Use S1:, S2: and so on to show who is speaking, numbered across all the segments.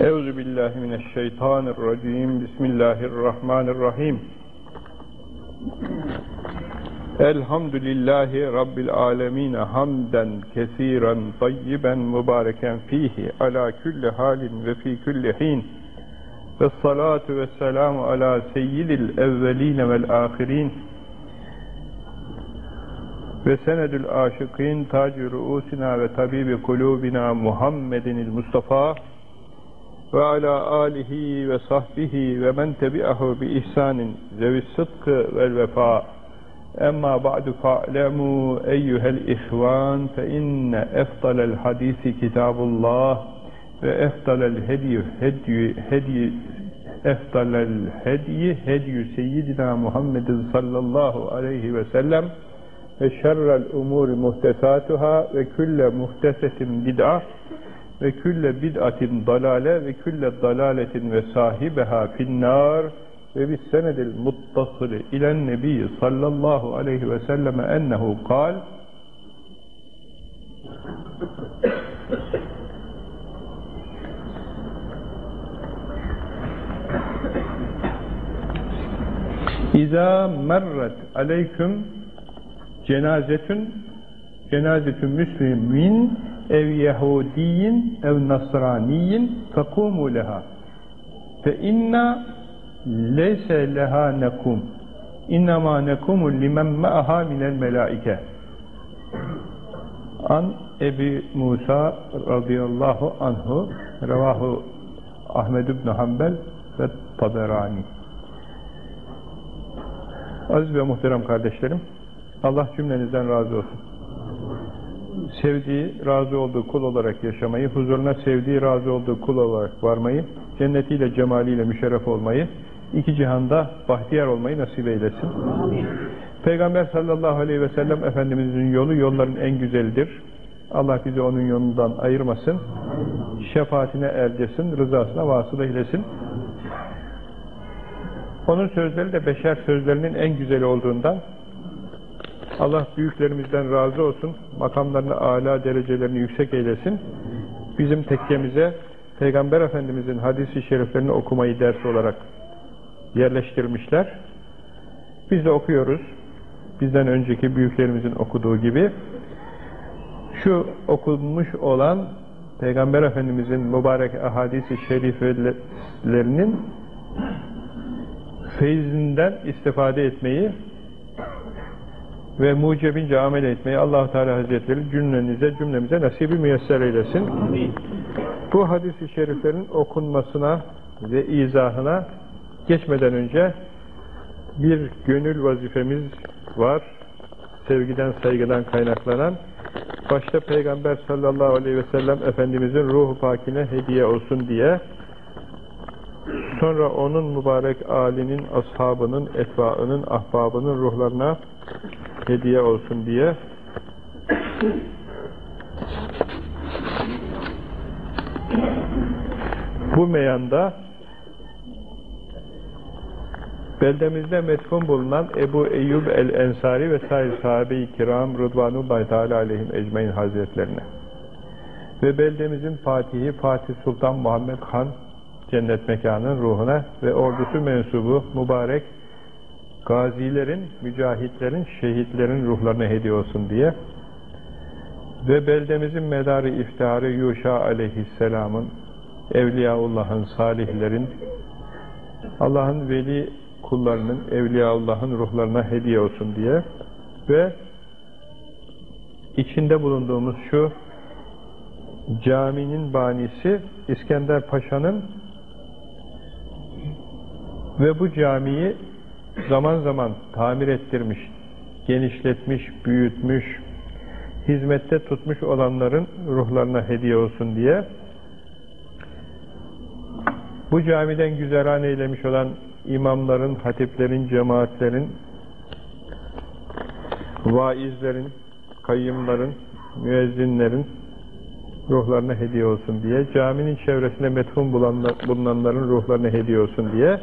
S1: Euzu billahi mineşşeytanirracim. Bismillahirrahmanirrahim. Elhamdülillahi Rabbil alemin hamden kesiren tayyiben mübareken fihi ala kulli halin ve fi kulli hin. Ve salatu ve selamu ala seyyidil evveline vel ahirin. Ve senedül aşıkîn tacı ruusina ve tabibi kulubina Muhammedinil Mustafa وعلى آله وصحبه ومن تبعه بإحسان ذوي الصدق والوفاء. أما بعد فاعلموا أيها الإخوان فإن أفضل الحديث كتاب الله وأفضل الهدي هدي هدي أفضل الهدي هدي سيدنا محمد صلى الله عليه وسلم وشر الأمور محدثاتها وكل محدثة بدعة ve külle bid'atin dalale ve külle dalaletin ve sahibeha finnâr ve bis senedil muttasili ilen nebi sallallahu aleyhi ve selleme ennehu kal. İza merret aleyküm cenazetün cenazetün müslimin ev Yahudiyin ev Nasraniyin fekumu leha. Fe inna leyse leha nekum. İnnama nekumu limen ma'aha minel melaike. An Ebi Musa radıyallahu anhu revahu Ahmed ibn Hanbel ve Taberani. Aziz ve muhterem kardeşlerim Allah cümlenizden razı olsun sevdiği, razı olduğu kul olarak yaşamayı, huzuruna sevdiği, razı olduğu kul olarak varmayı, cennetiyle, cemaliyle müşerref olmayı, iki cihanda bahtiyar olmayı nasip eylesin. Peygamber sallallahu aleyhi ve sellem Efendimizin yolu yolların en güzelidir. Allah bizi onun yolundan ayırmasın. Şefaatine ercesin, rızasına vasıl eylesin. Onun sözleri de beşer sözlerinin en güzeli olduğundan Allah büyüklerimizden razı olsun, makamlarını, âlâ derecelerini yüksek eylesin. Bizim tekkemize Peygamber Efendimizin hadisi şeriflerini okumayı ders olarak yerleştirmişler. Biz de okuyoruz. Bizden önceki büyüklerimizin okuduğu gibi. Şu okunmuş olan Peygamber Efendimizin mübarek ahadisi şerifelerinin feyzinden istifade etmeyi ve mucebince amel etmeyi allah Teala Hazretleri cümlenize, cümlemize nasibi müyesser eylesin. Bu hadis-i şeriflerin okunmasına ve izahına geçmeden önce bir gönül vazifemiz var. Sevgiden, saygıdan kaynaklanan. Başta Peygamber sallallahu aleyhi ve sellem Efendimizin ruhu pakine hediye olsun diye sonra onun mübarek alinin, ashabının, etbaının, ahbabının ruhlarına hediye olsun diye bu meyanda beldemizde metfun bulunan Ebu Eyyub el-Ensari ve sair sahabe-i kiram Rıdvanullahi Teala aleyhim ecmain hazretlerine ve beldemizin Fatihi Fatih Sultan Muhammed Han cennet mekanının ruhuna ve ordusu mensubu mübarek gazilerin, mücahitlerin, şehitlerin ruhlarına hediye olsun diye ve beldemizin medarı iftiharı Yuşa aleyhisselamın, Evliyaullah'ın, salihlerin, Allah'ın veli kullarının, Evliyaullah'ın ruhlarına hediye olsun diye ve içinde bulunduğumuz şu caminin banisi İskender Paşa'nın ve bu camiyi zaman zaman tamir ettirmiş, genişletmiş, büyütmüş, hizmette tutmuş olanların ruhlarına hediye olsun diye bu camiden güzeran eylemiş olan imamların, hatiplerin, cemaatlerin, vaizlerin, kayyımların, müezzinlerin ruhlarına hediye olsun diye, caminin çevresinde metfun bulunanların ruhlarına hediye olsun diye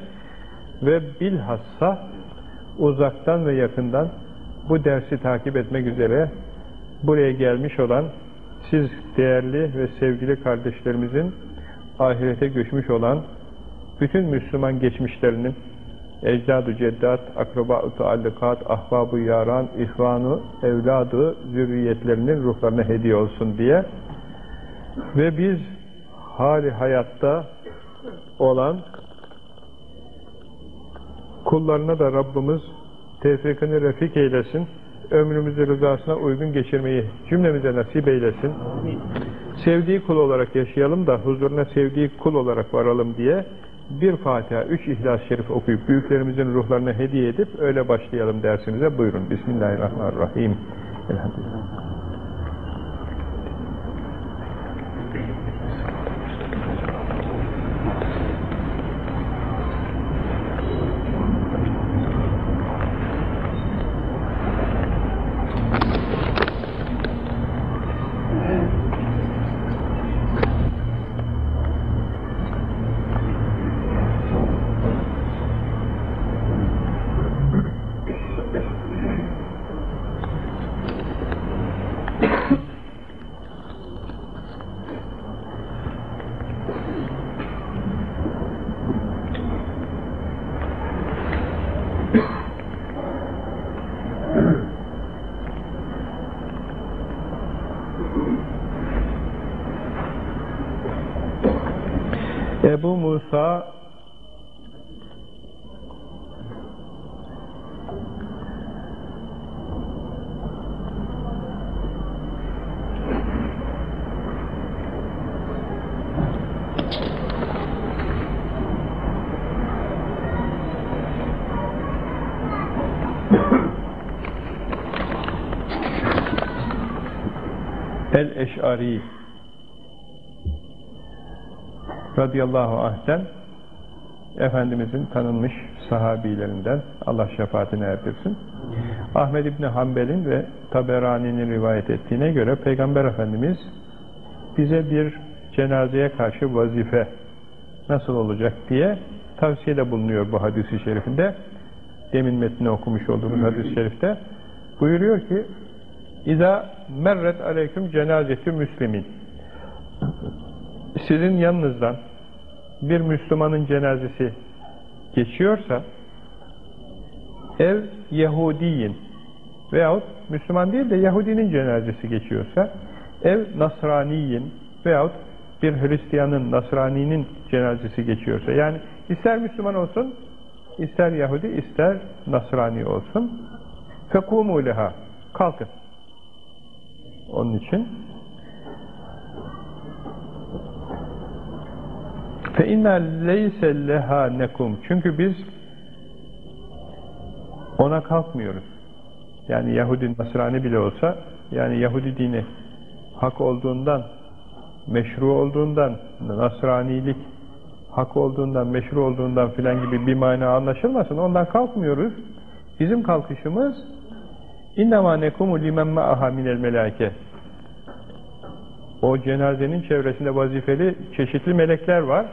S1: ve bilhassa uzaktan ve yakından bu dersi takip etmek üzere buraya gelmiş olan siz değerli ve sevgili kardeşlerimizin ahirete göçmüş olan bütün Müslüman geçmişlerinin ecdadu ceddat, akraba-ı taallukat, ahbab-ı yaran, ihvanu, evladı, zürriyetlerinin ruhlarına hediye olsun diye ve biz hali hayatta olan kullarına da Rabbimiz tevfikini refik eylesin, ömrümüzü rızasına uygun geçirmeyi cümlemize nasip eylesin. Sevdiği kul olarak yaşayalım da huzuruna sevdiği kul olarak varalım diye bir Fatiha, üç İhlas-ı Şerif okuyup büyüklerimizin ruhlarına hediye edip öyle başlayalım dersinize. Buyurun. Bismillahirrahmanirrahim. Elhamdülillah. Ebu Musa radıyallahu anh'ten Efendimizin tanınmış sahabilerinden Allah şefaatine erdirsin. Ahmed İbni Hanbel'in ve Taberani'nin rivayet ettiğine göre Peygamber Efendimiz bize bir cenazeye karşı vazife nasıl olacak diye tavsiyede bulunuyor bu hadisi şerifinde. Demin metnini okumuş olduğumuz hadis-i şerifte. Buyuruyor ki İza merret aleyküm cenazetü müslimin sizin yanınızdan bir Müslümanın cenazesi geçiyorsa ev Yahudiyin veyahut Müslüman değil de Yahudinin cenazesi geçiyorsa ev Nasraniyin veyahut bir Hristiyanın, Nasrani'nin cenazesi geçiyorsa yani ister Müslüman olsun ister Yahudi ister Nasrani olsun fekumu leha kalkın. Onun için Fe inna leyse leha nekum. Çünkü biz ona kalkmıyoruz. Yani Yahudi, Nasrani bile olsa, yani Yahudi dini hak olduğundan, meşru olduğundan, Nasranilik hak olduğundan, meşru olduğundan filan gibi bir mana anlaşılmasın. Ondan kalkmıyoruz. Bizim kalkışımız اِنَّمَا نَكُمُ لِمَنْ مَعَهَا مِنَ الْمَلَاكَ O cenazenin çevresinde vazifeli çeşitli melekler var.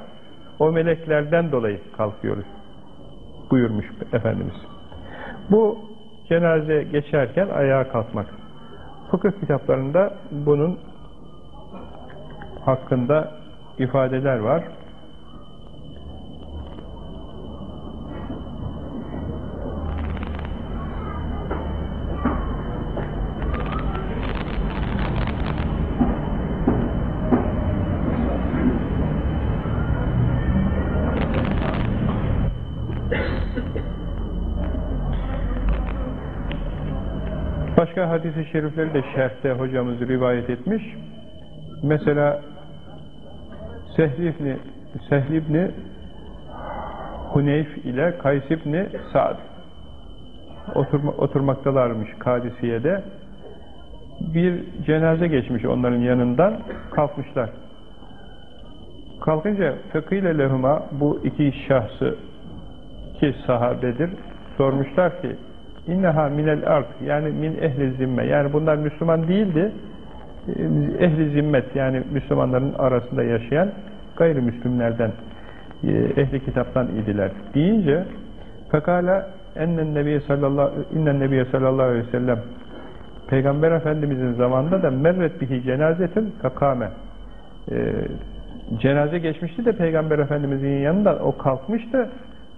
S1: O meleklerden dolayı kalkıyoruz. Buyurmuş Efendimiz. Bu cenaze geçerken ayağa kalkmak. Fıkıh kitaplarında bunun hakkında ifadeler var. Başka hadis-i şerifleri de şerhte hocamız rivayet etmiş. Mesela Sehl İbni, Sehl İbni Huneyf ile Kays İbni Sa'd Oturma, oturmaktalarmış Kadisiye'de. Bir cenaze geçmiş onların yanından kalkmışlar. Kalkınca fıkhile lehuma bu iki şahsı ki sahabedir sormuşlar ki inneha minel ard yani min ehli zimme. Yani bunlar Müslüman değildi. Ehli zimmet yani Müslümanların arasında yaşayan gayrimüslimlerden e, ehli kitaptan idiler. Deyince fekala ennen nebiye sallallahu innen nebiye sallallahu aleyhi ve sellem Peygamber Efendimizin zamanında da merret bihi cenazetin fekame e, cenaze geçmişti de Peygamber Efendimizin yanında o kalkmıştı.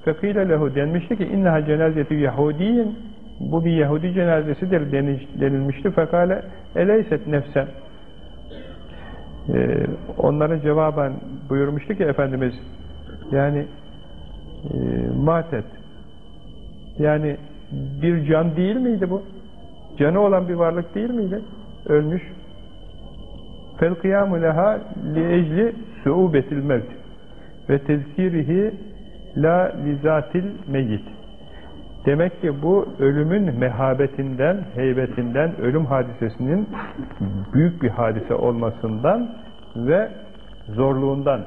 S1: Fekile lehu denmişti ki inneha cenazeti Yahudiyin bu bir Yahudi cenazesidir denilmişti. Fekale eleyset nefsen ee, onlara cevaben buyurmuştu ki Efendimiz yani e, matet yani bir can değil miydi bu? Canı olan bir varlık değil miydi? Ölmüş. Fel kıyamu leha li ecli suubetil mevt ve tezkirihi la lizatil meyit. Demek ki bu ölümün mehabetinden, heybetinden, ölüm hadisesinin büyük bir hadise olmasından ve zorluğundan,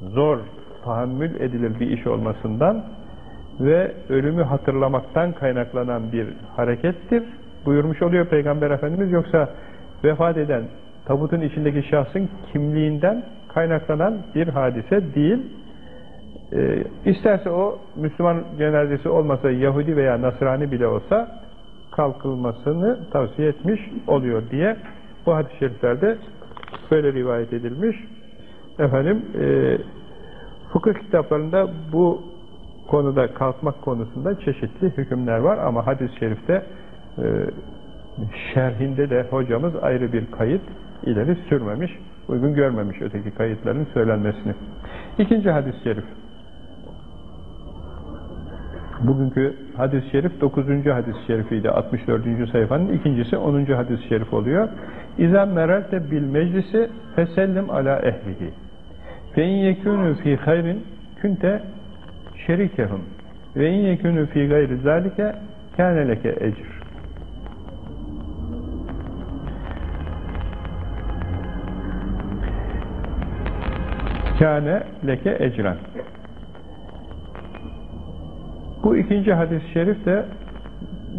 S1: zor tahammül edilir bir iş olmasından ve ölümü hatırlamaktan kaynaklanan bir harekettir. Buyurmuş oluyor Peygamber Efendimiz yoksa vefat eden tabutun içindeki şahsın kimliğinden kaynaklanan bir hadise değil. E, isterse o Müslüman cenazesi olmasa Yahudi veya Nasrani bile olsa kalkılmasını tavsiye etmiş oluyor diye bu hadis-i şeriflerde böyle rivayet edilmiş. Efendim e, fıkıh kitaplarında bu konuda kalkmak konusunda çeşitli hükümler var ama hadis-i şerifte e, şerhinde de hocamız ayrı bir kayıt ileri sürmemiş, uygun görmemiş öteki kayıtların söylenmesini. İkinci hadis-i şerif. Bugünkü hadis-i şerif 9. hadis-i şerifiydi. 64. sayfanın ikincisi 10. hadis-i şerif oluyor. İzâ meralte bil meclisi fesellim ala ehlihi. Fe in yekûnü fî hayrin künte şerikehum. Ve in yekûnü fî gayri zâlike kâne leke ecr. Kâne leke ecren. Bu ikinci hadis-i şerif de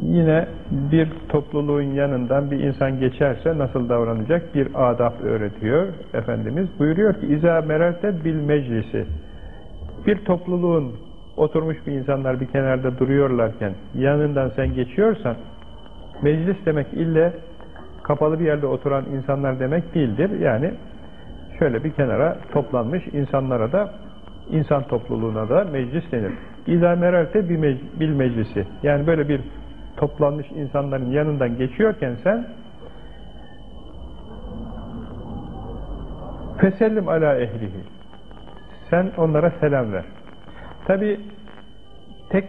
S1: yine bir topluluğun yanından bir insan geçerse nasıl davranacak bir adab öğretiyor Efendimiz. Buyuruyor ki İza mererte bil meclisi bir topluluğun oturmuş bir insanlar bir kenarda duruyorlarken yanından sen geçiyorsan meclis demek ille kapalı bir yerde oturan insanlar demek değildir. Yani şöyle bir kenara toplanmış insanlara da insan topluluğuna da meclis denir. İzâ mererte bil meclisi. Yani böyle bir toplanmış insanların yanından geçiyorken sen fesellim ala ehlihi. Sen onlara selam ver. Tabi tek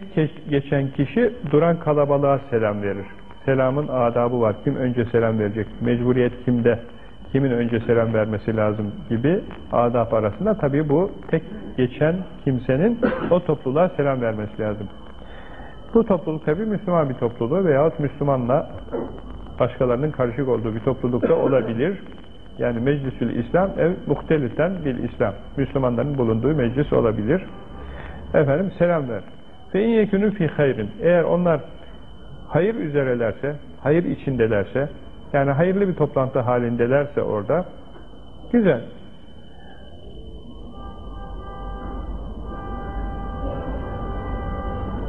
S1: geçen kişi duran kalabalığa selam verir. Selamın adabı var. Kim önce selam verecek? Mecburiyet kimde? Kimin önce selam vermesi lazım gibi adab arasında tabi bu tek geçen kimsenin o topluluğa selam vermesi lazım. Bu topluluk tabi Müslüman bir topluluğu veyahut Müslümanla başkalarının karışık olduğu bir toplulukta olabilir. Yani meclisül İslam ev muhteliten bil İslam. Müslümanların bulunduğu meclis olabilir. Efendim selam ver. Fe in yekünü fi hayrin. Eğer onlar hayır üzerelerse, hayır içindelerse, yani hayırlı bir toplantı halindelerse orada, güzel.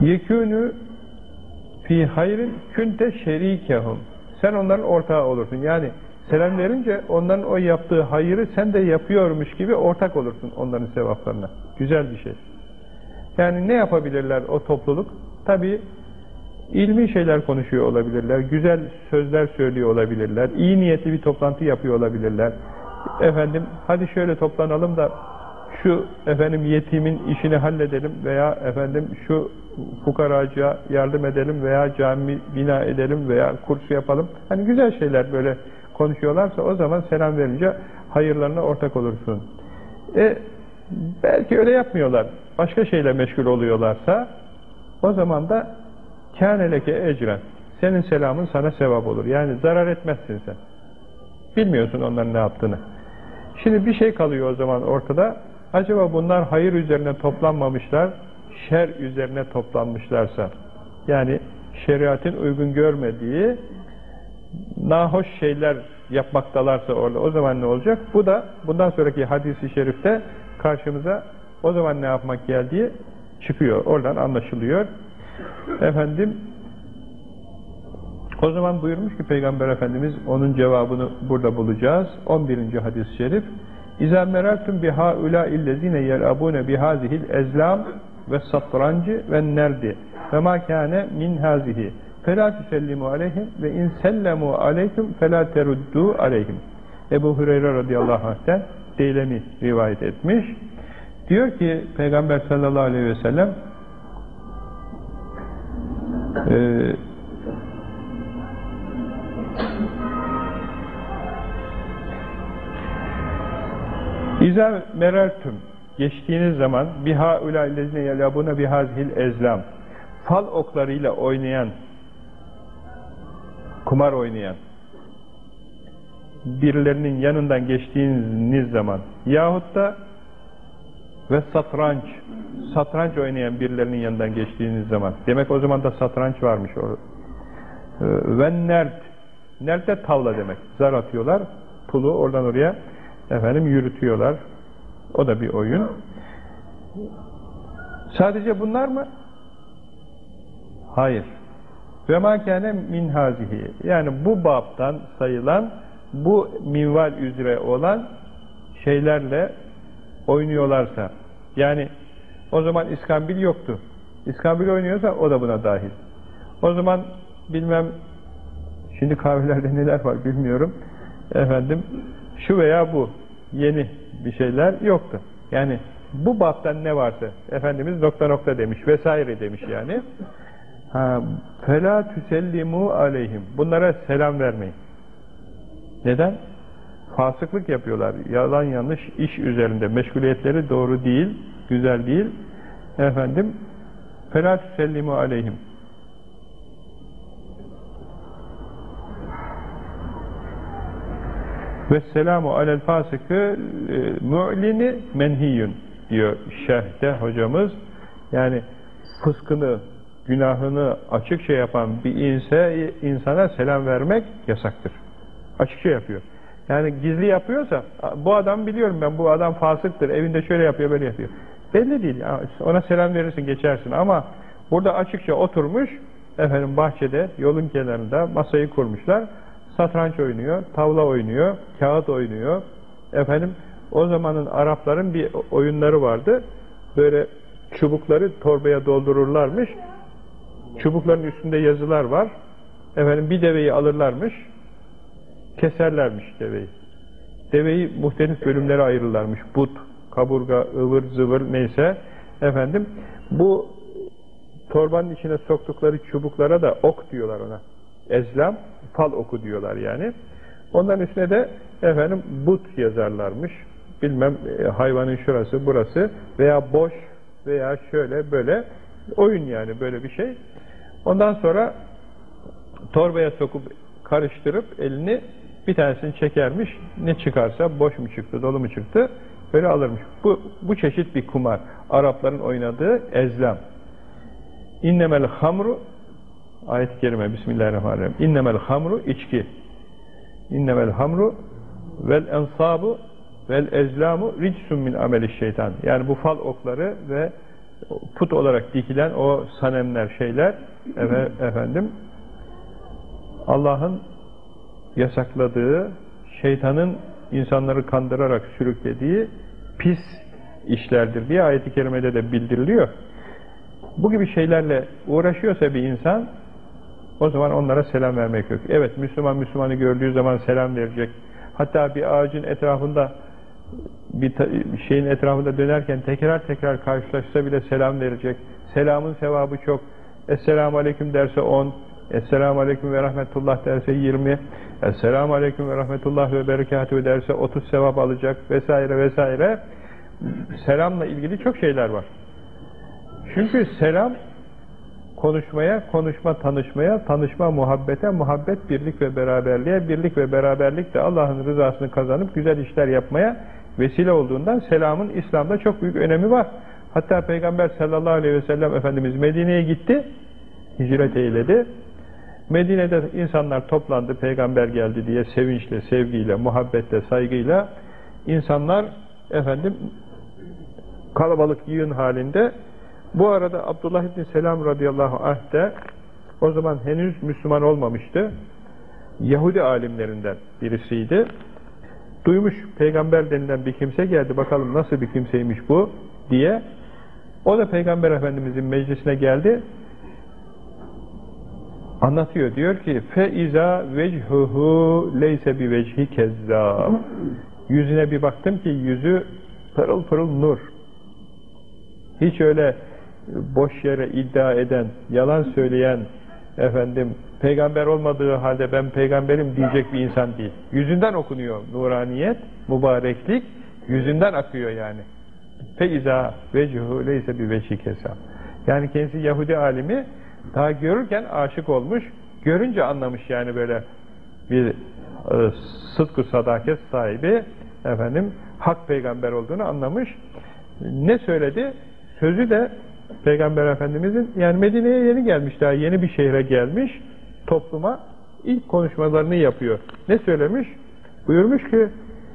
S1: Yekûnü fi hayrin künte şerikehum. Sen onların ortağı olursun. Yani selam verince onların o yaptığı hayırı sen de yapıyormuş gibi ortak olursun onların sevaplarına. Güzel bir şey. Yani ne yapabilirler o topluluk? Tabi ilmi şeyler konuşuyor olabilirler, güzel sözler söylüyor olabilirler, iyi niyetli bir toplantı yapıyor olabilirler. Efendim hadi şöyle toplanalım da şu efendim yetimin işini halledelim veya efendim şu fukaracıya yardım edelim veya cami bina edelim veya kurs yapalım. Hani güzel şeyler böyle konuşuyorlarsa o zaman selam verince hayırlarına ortak olursun. E belki öyle yapmıyorlar. Başka şeyle meşgul oluyorlarsa o zaman da kâneleke ecren. Senin selamın sana sevap olur. Yani zarar etmezsin sen. Bilmiyorsun onların ne yaptığını. Şimdi bir şey kalıyor o zaman ortada. Acaba bunlar hayır üzerine toplanmamışlar, şer üzerine toplanmışlarsa, yani şeriatın uygun görmediği nahoş şeyler yapmaktalarsa orada o zaman ne olacak? Bu da bundan sonraki hadisi şerifte karşımıza o zaman ne yapmak geldiği çıkıyor. Oradan anlaşılıyor. Efendim o zaman buyurmuş ki Peygamber Efendimiz onun cevabını burada bulacağız. 11. hadis-i şerif İzâ merartum biha ulâillezîne yel'abûne bihâzihil ezlâm ve satrancı ve nerdi ve mâ kâne min hâzihi felâ tüsellimu aleyhim ve in sellemû aleyküm felâ teruddû aleyhim Ebu Hureyre radıyallahu anh'ten Deylemi rivayet etmiş. Diyor ki Peygamber sallallahu aleyhi ve sellem e, İza merertüm. Geçtiğiniz zaman biha ulaillezine yelabuna bihazhil ezlam fal oklarıyla oynayan kumar oynayan birilerinin yanından geçtiğiniz zaman yahut da ve satranç satranç oynayan birilerinin yanından geçtiğiniz zaman demek o zaman da satranç varmış o ee, ve nert nert de tavla demek. Zar atıyorlar pulu oradan oraya efendim yürütüyorlar. O da bir oyun. Sadece bunlar mı? hayır. Ve makane min hazihi yani bu babtan sayılan bu minval üzere olan şeylerle oynuyorlarsa yani o zaman iskambil yoktu. İskambil oynuyorsa o da buna dahil. O zaman bilmem şimdi kahvelerde neler var bilmiyorum. Efendim şu veya bu yeni bir şeyler yoktu. Yani bu baptan ne varsa Efendimiz nokta nokta demiş vesaire demiş yani. Fela tüsellimu aleyhim. Bunlara selam vermeyin. Neden? Fasıklık yapıyorlar. Yalan yanlış iş üzerinde. Meşguliyetleri doğru değil, güzel değil. Efendim, فَلَا تُسَلِّمُ aleyhim. Ve selamu alel fasıkı e, mu'lini menhiyun diyor şerhte hocamız. Yani fıskını, günahını açıkça yapan bir inse, insana selam vermek yasaktır. Açıkça yapıyor. Yani gizli yapıyorsa, bu adam biliyorum ben, bu adam fasıktır, evinde şöyle yapıyor, böyle yapıyor. Belli değil. Ona selam verirsin, geçersin ama burada açıkça oturmuş, efendim bahçede, yolun kenarında masayı kurmuşlar, satranç oynuyor, tavla oynuyor, kağıt oynuyor. Efendim, o zamanın Arapların bir oyunları vardı. Böyle çubukları torbaya doldururlarmış. Çubukların üstünde yazılar var. Efendim bir deveyi alırlarmış keserlermiş deveyi. Deveyi muhtelif bölümlere ayırırlarmış. But, kaburga, ıvır, zıvır neyse. Efendim bu torbanın içine soktukları çubuklara da ok diyorlar ona. Ezlam, fal oku diyorlar yani. Onların üstüne de efendim but yazarlarmış. Bilmem e, hayvanın şurası, burası veya boş veya şöyle böyle oyun yani böyle bir şey. Ondan sonra torbaya sokup karıştırıp elini bir tanesini çekermiş, ne çıkarsa boş mu çıktı, dolu mu çıktı, böyle alırmış. Bu, bu çeşit bir kumar. Arapların oynadığı ezlam. İnnemel hamru ayet-i kerime Bismillahirrahmanirrahim. İnnemel hamru içki. İnnemel hamru vel ensabu vel ezlamu ricsun min ameli şeytan. Yani bu fal okları ve put olarak dikilen o sanemler şeyler efendim Allah'ın yasakladığı, şeytanın insanları kandırarak sürüklediği pis işlerdir diye ayet-i kerimede de bildiriliyor. Bu gibi şeylerle uğraşıyorsa bir insan o zaman onlara selam vermek yok. Evet Müslüman Müslümanı gördüğü zaman selam verecek. Hatta bir ağacın etrafında bir şeyin etrafında dönerken tekrar tekrar karşılaşsa bile selam verecek. Selamın sevabı çok. Esselamu Aleyküm derse 10, Esselamu Aleyküm ve Rahmetullah derse 20, Esselamu Aleyküm ve Rahmetullah ve Berekatü derse 30 sevap alacak vesaire vesaire. Selamla ilgili çok şeyler var. Çünkü selam konuşmaya, konuşma tanışmaya, tanışma muhabbete, muhabbet birlik ve beraberliğe, birlik ve beraberlik de Allah'ın rızasını kazanıp güzel işler yapmaya vesile olduğundan selamın İslam'da çok büyük önemi var. Hatta Peygamber sallallahu aleyhi ve sellem Efendimiz Medine'ye gitti, hicret eyledi. Medine'de insanlar toplandı, peygamber geldi diye sevinçle, sevgiyle, muhabbetle, saygıyla insanlar efendim kalabalık yığın halinde bu arada Abdullah İbni Selam radıyallahu anh de o zaman henüz Müslüman olmamıştı. Yahudi alimlerinden birisiydi. duymuş peygamber denilen bir kimse geldi bakalım nasıl bir kimseymiş bu diye o da peygamber efendimizin meclisine geldi anlatıyor diyor ki feiza vechuhu leyse bi vecihi kezzab yüzüne bir baktım ki yüzü pırıl pırıl nur hiç öyle boş yere iddia eden yalan söyleyen efendim peygamber olmadığı halde ben peygamberim diyecek bir insan değil. Yüzünden okunuyor nuraniyet, mübareklik yüzünden akıyor yani. Feiza vecuhu leyse bir veçi kesam. Yani kendisi Yahudi alimi daha görürken aşık olmuş, görünce anlamış yani böyle bir e, sıdkı sadaket sahibi efendim hak peygamber olduğunu anlamış. Ne söyledi? Sözü de Peygamber Efendimizin yani Medine'ye yeni gelmiş daha yeni bir şehre gelmiş topluma ilk konuşmalarını yapıyor. Ne söylemiş? Buyurmuş ki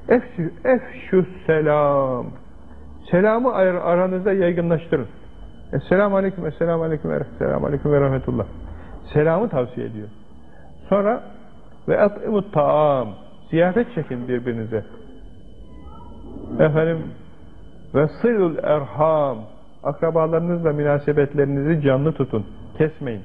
S1: efşü, efşü selam selamı aranızda yaygınlaştırın. Esselamu aleyküm, esselamu aleyküm, esselamu aleyküm ve rahmetullah. Selamı tavsiye ediyor. Sonra ve at'imut ta'am ziyafet çekin birbirinize. Efendim ve sılul erham akrabalarınızla münasebetlerinizi canlı tutun. Kesmeyin.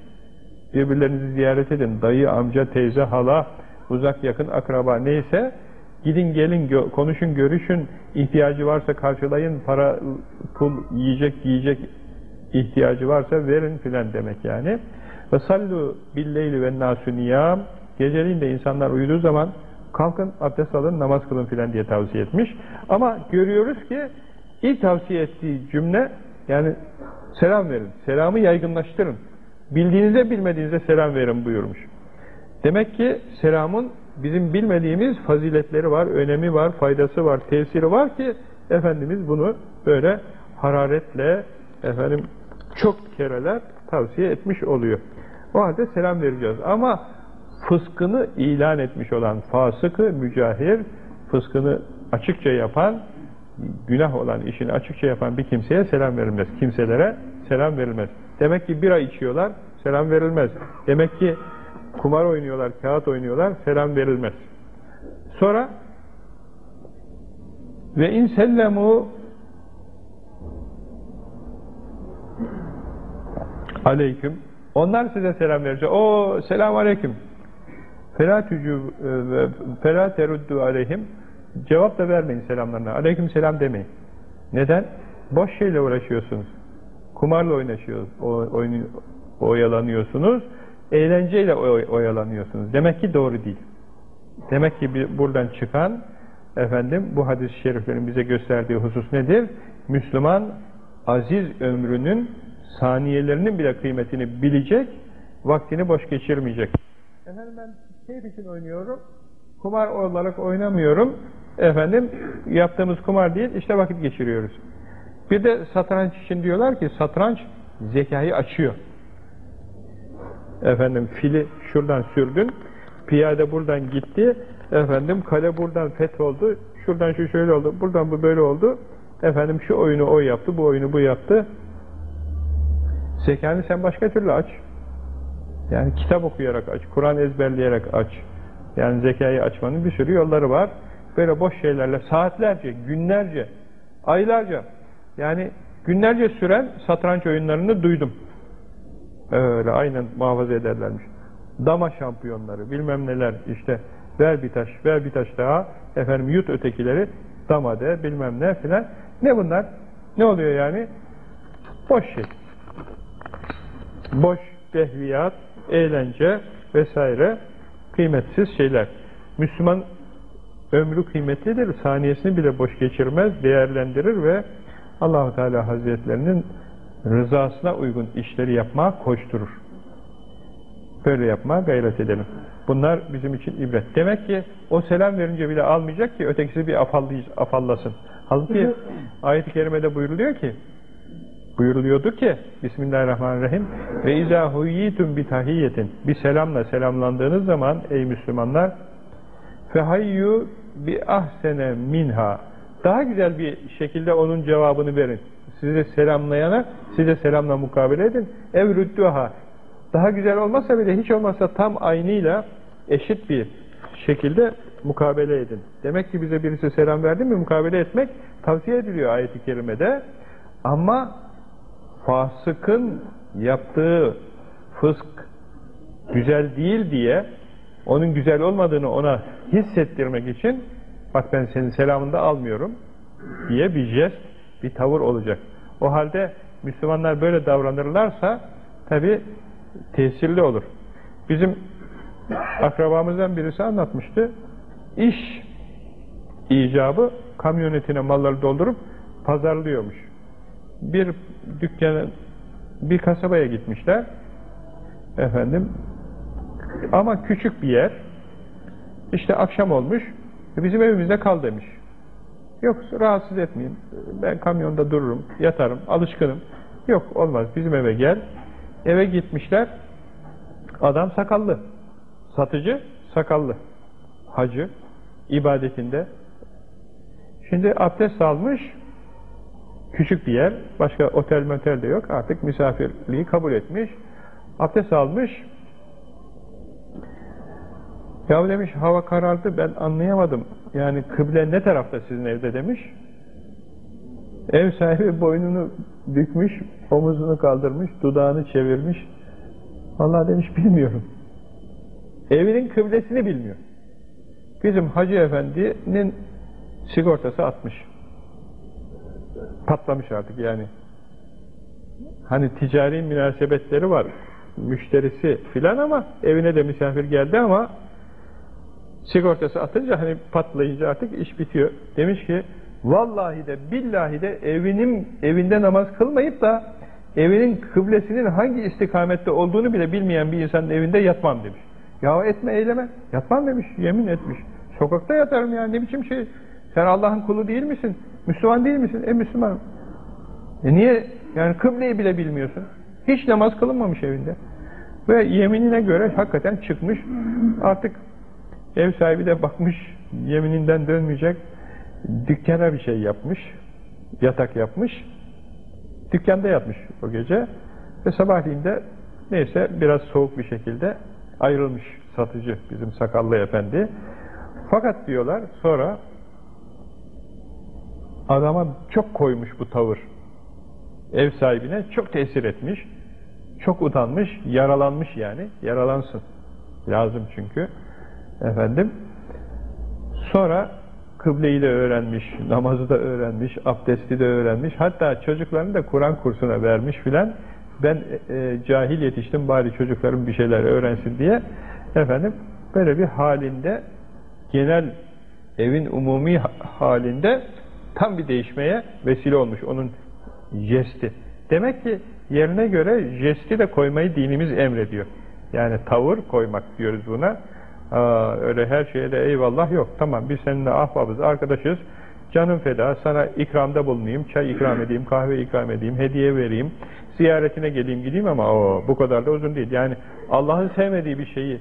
S1: Birbirlerinizi ziyaret edin. Dayı, amca, teyze, hala, uzak yakın akraba neyse gidin gelin gö konuşun görüşün ihtiyacı varsa karşılayın para pul yiyecek yiyecek ihtiyacı varsa verin filan demek yani. Ve sallu billeyli ve nasuniyam geceliğin de insanlar uyuduğu zaman kalkın abdest alın namaz kılın filan diye tavsiye etmiş. Ama görüyoruz ki ilk tavsiye ettiği cümle yani selam verin selamı yaygınlaştırın. Bildiğinizde bilmediğinizde selam verin buyurmuş. Demek ki selamın bizim bilmediğimiz faziletleri var, önemi var, faydası var, tesiri var ki Efendimiz bunu böyle hararetle efendim çok kereler tavsiye etmiş oluyor. O halde selam vereceğiz. Ama fıskını ilan etmiş olan fasıkı, mücahir, fıskını açıkça yapan, günah olan işini açıkça yapan bir kimseye selam verilmez. Kimselere selam verilmez. Demek ki bira içiyorlar, selam verilmez. Demek ki kumar oynuyorlar, kağıt oynuyorlar, selam verilmez. Sonra ve in sellemu aleyküm onlar size selam verecek. O selam aleyküm. Fela tücü fela teruddu aleyhim cevap da vermeyin selamlarına. Aleyküm selam demeyin. Neden? Boş şeyle uğraşıyorsunuz. Kumarla oynaşıyorsunuz. Oyun, oyalanıyorsunuz eğlenceyle oyalanıyorsunuz. Demek ki doğru değil. Demek ki buradan çıkan efendim bu hadis-i şeriflerin bize gösterdiği husus nedir? Müslüman aziz ömrünün saniyelerinin bile kıymetini bilecek, vaktini boş geçirmeyecek. Efendim ben keyif için oynuyorum, kumar olarak oynamıyorum. Efendim yaptığımız kumar değil, işte vakit geçiriyoruz. Bir de satranç için diyorlar ki satranç zekayı açıyor efendim fili şuradan sürdün, piyade buradan gitti, efendim kale buradan feth oldu, şuradan şu şöyle oldu, buradan bu böyle oldu, efendim şu oyunu o yaptı, bu oyunu bu yaptı. Zekanı sen başka türlü aç. Yani kitap okuyarak aç, Kur'an ezberleyerek aç. Yani zekayı açmanın bir sürü yolları var. Böyle boş şeylerle saatlerce, günlerce, aylarca yani günlerce süren satranç oyunlarını duydum. Öyle aynen muhafaza ederlermiş. Dama şampiyonları bilmem neler işte ver bir taş ver bir taş daha efendim yut ötekileri dama de bilmem ne filan. Ne bunlar? Ne oluyor yani? Boş şey. Boş dehviyat, eğlence vesaire kıymetsiz şeyler. Müslüman ömrü kıymetlidir. Saniyesini bile boş geçirmez, değerlendirir ve Allahu Teala Hazretlerinin rızasına uygun işleri yapmaya koşturur. Böyle yapmaya gayret edelim. Bunlar bizim için ibret. Demek ki o selam verince bile almayacak ki ötekisi bir afallasın. Halbuki ayet-i kerimede buyuruluyor ki buyuruluyordu ki Bismillahirrahmanirrahim ve izâ huyyitum bi tahiyyetin bir selamla selamlandığınız zaman ey Müslümanlar fehayyu bi ahsene minha daha güzel bir şekilde onun cevabını verin size selamlayana size selamla mukabele edin. Ev rüddüha. Daha güzel olmasa bile hiç olmazsa tam aynıyla eşit bir şekilde mukabele edin. Demek ki bize birisi selam verdi mi mukabele etmek tavsiye ediliyor ayet-i kerimede. Ama fasıkın yaptığı fısk güzel değil diye onun güzel olmadığını ona hissettirmek için bak ben senin selamını da almıyorum diye bir jest, bir tavır olacak. O halde Müslümanlar böyle davranırlarsa tabi tesirli olur. Bizim akrabamızdan birisi anlatmıştı. İş icabı kamyonetine malları doldurup pazarlıyormuş. Bir dükkana, bir kasabaya gitmişler. Efendim, ama küçük bir yer. İşte akşam olmuş. Bizim evimizde kal demiş. Yok rahatsız etmeyin. Ben kamyonda dururum, yatarım, alışkınım. Yok olmaz bizim eve gel. Eve gitmişler. Adam sakallı. Satıcı sakallı. Hacı ibadetinde. Şimdi abdest almış. Küçük bir yer. Başka otel motel de yok. Artık misafirliği kabul etmiş. Abdest almış. Ya demiş hava karardı ben anlayamadım. Yani kıble ne tarafta sizin evde demiş. Ev sahibi boynunu bükmüş, omuzunu kaldırmış, dudağını çevirmiş. Vallahi demiş bilmiyorum. Evinin kıblesini bilmiyor. Bizim Hacı Efendi'nin sigortası atmış. Patlamış artık yani. Hani ticari münasebetleri var. Müşterisi filan ama evine de misafir geldi ama sigortası atınca hani patlayınca artık iş bitiyor. Demiş ki vallahi de billahi de evinin evinde namaz kılmayıp da evinin kıblesinin hangi istikamette olduğunu bile bilmeyen bir insanın evinde yatmam demiş. Ya etme eyleme. Yatmam demiş. Yemin etmiş. Sokakta yatarım ya. Ne biçim şey. Sen Allah'ın kulu değil misin? Müslüman değil misin? E Müslümanım. E niye? Yani kıbleyi bile bilmiyorsun. Hiç namaz kılınmamış evinde. Ve yeminine göre hakikaten çıkmış. Artık ev sahibi de bakmış yemininden dönmeyecek. Dükkana bir şey yapmış. Yatak yapmış. Dükkanda yatmış o gece. Ve sabahleyin de neyse biraz soğuk bir şekilde ayrılmış satıcı bizim sakallı efendi. Fakat diyorlar sonra adama çok koymuş bu tavır. Ev sahibine çok tesir etmiş. Çok utanmış, yaralanmış yani. Yaralansın. Lazım çünkü. Efendim. Sonra kıbleyi de öğrenmiş, namazı da öğrenmiş, abdesti de öğrenmiş. Hatta çocuklarını da Kur'an kursuna vermiş filan. Ben e, cahil yetiştim bari çocuklarım bir şeyler öğrensin diye. Efendim böyle bir halinde genel evin umumi halinde tam bir değişmeye vesile olmuş onun jesti. Demek ki yerine göre jesti de koymayı dinimiz emrediyor. Yani tavır koymak diyoruz buna. Aa, öyle her şeye de eyvallah yok. Tamam biz seninle ahbabız, arkadaşız. Canım feda, sana ikramda bulunayım, çay ikram edeyim, kahve ikram edeyim, hediye vereyim, ziyaretine geleyim gideyim ama o bu kadar da uzun değil. Yani Allah'ın sevmediği bir şeyi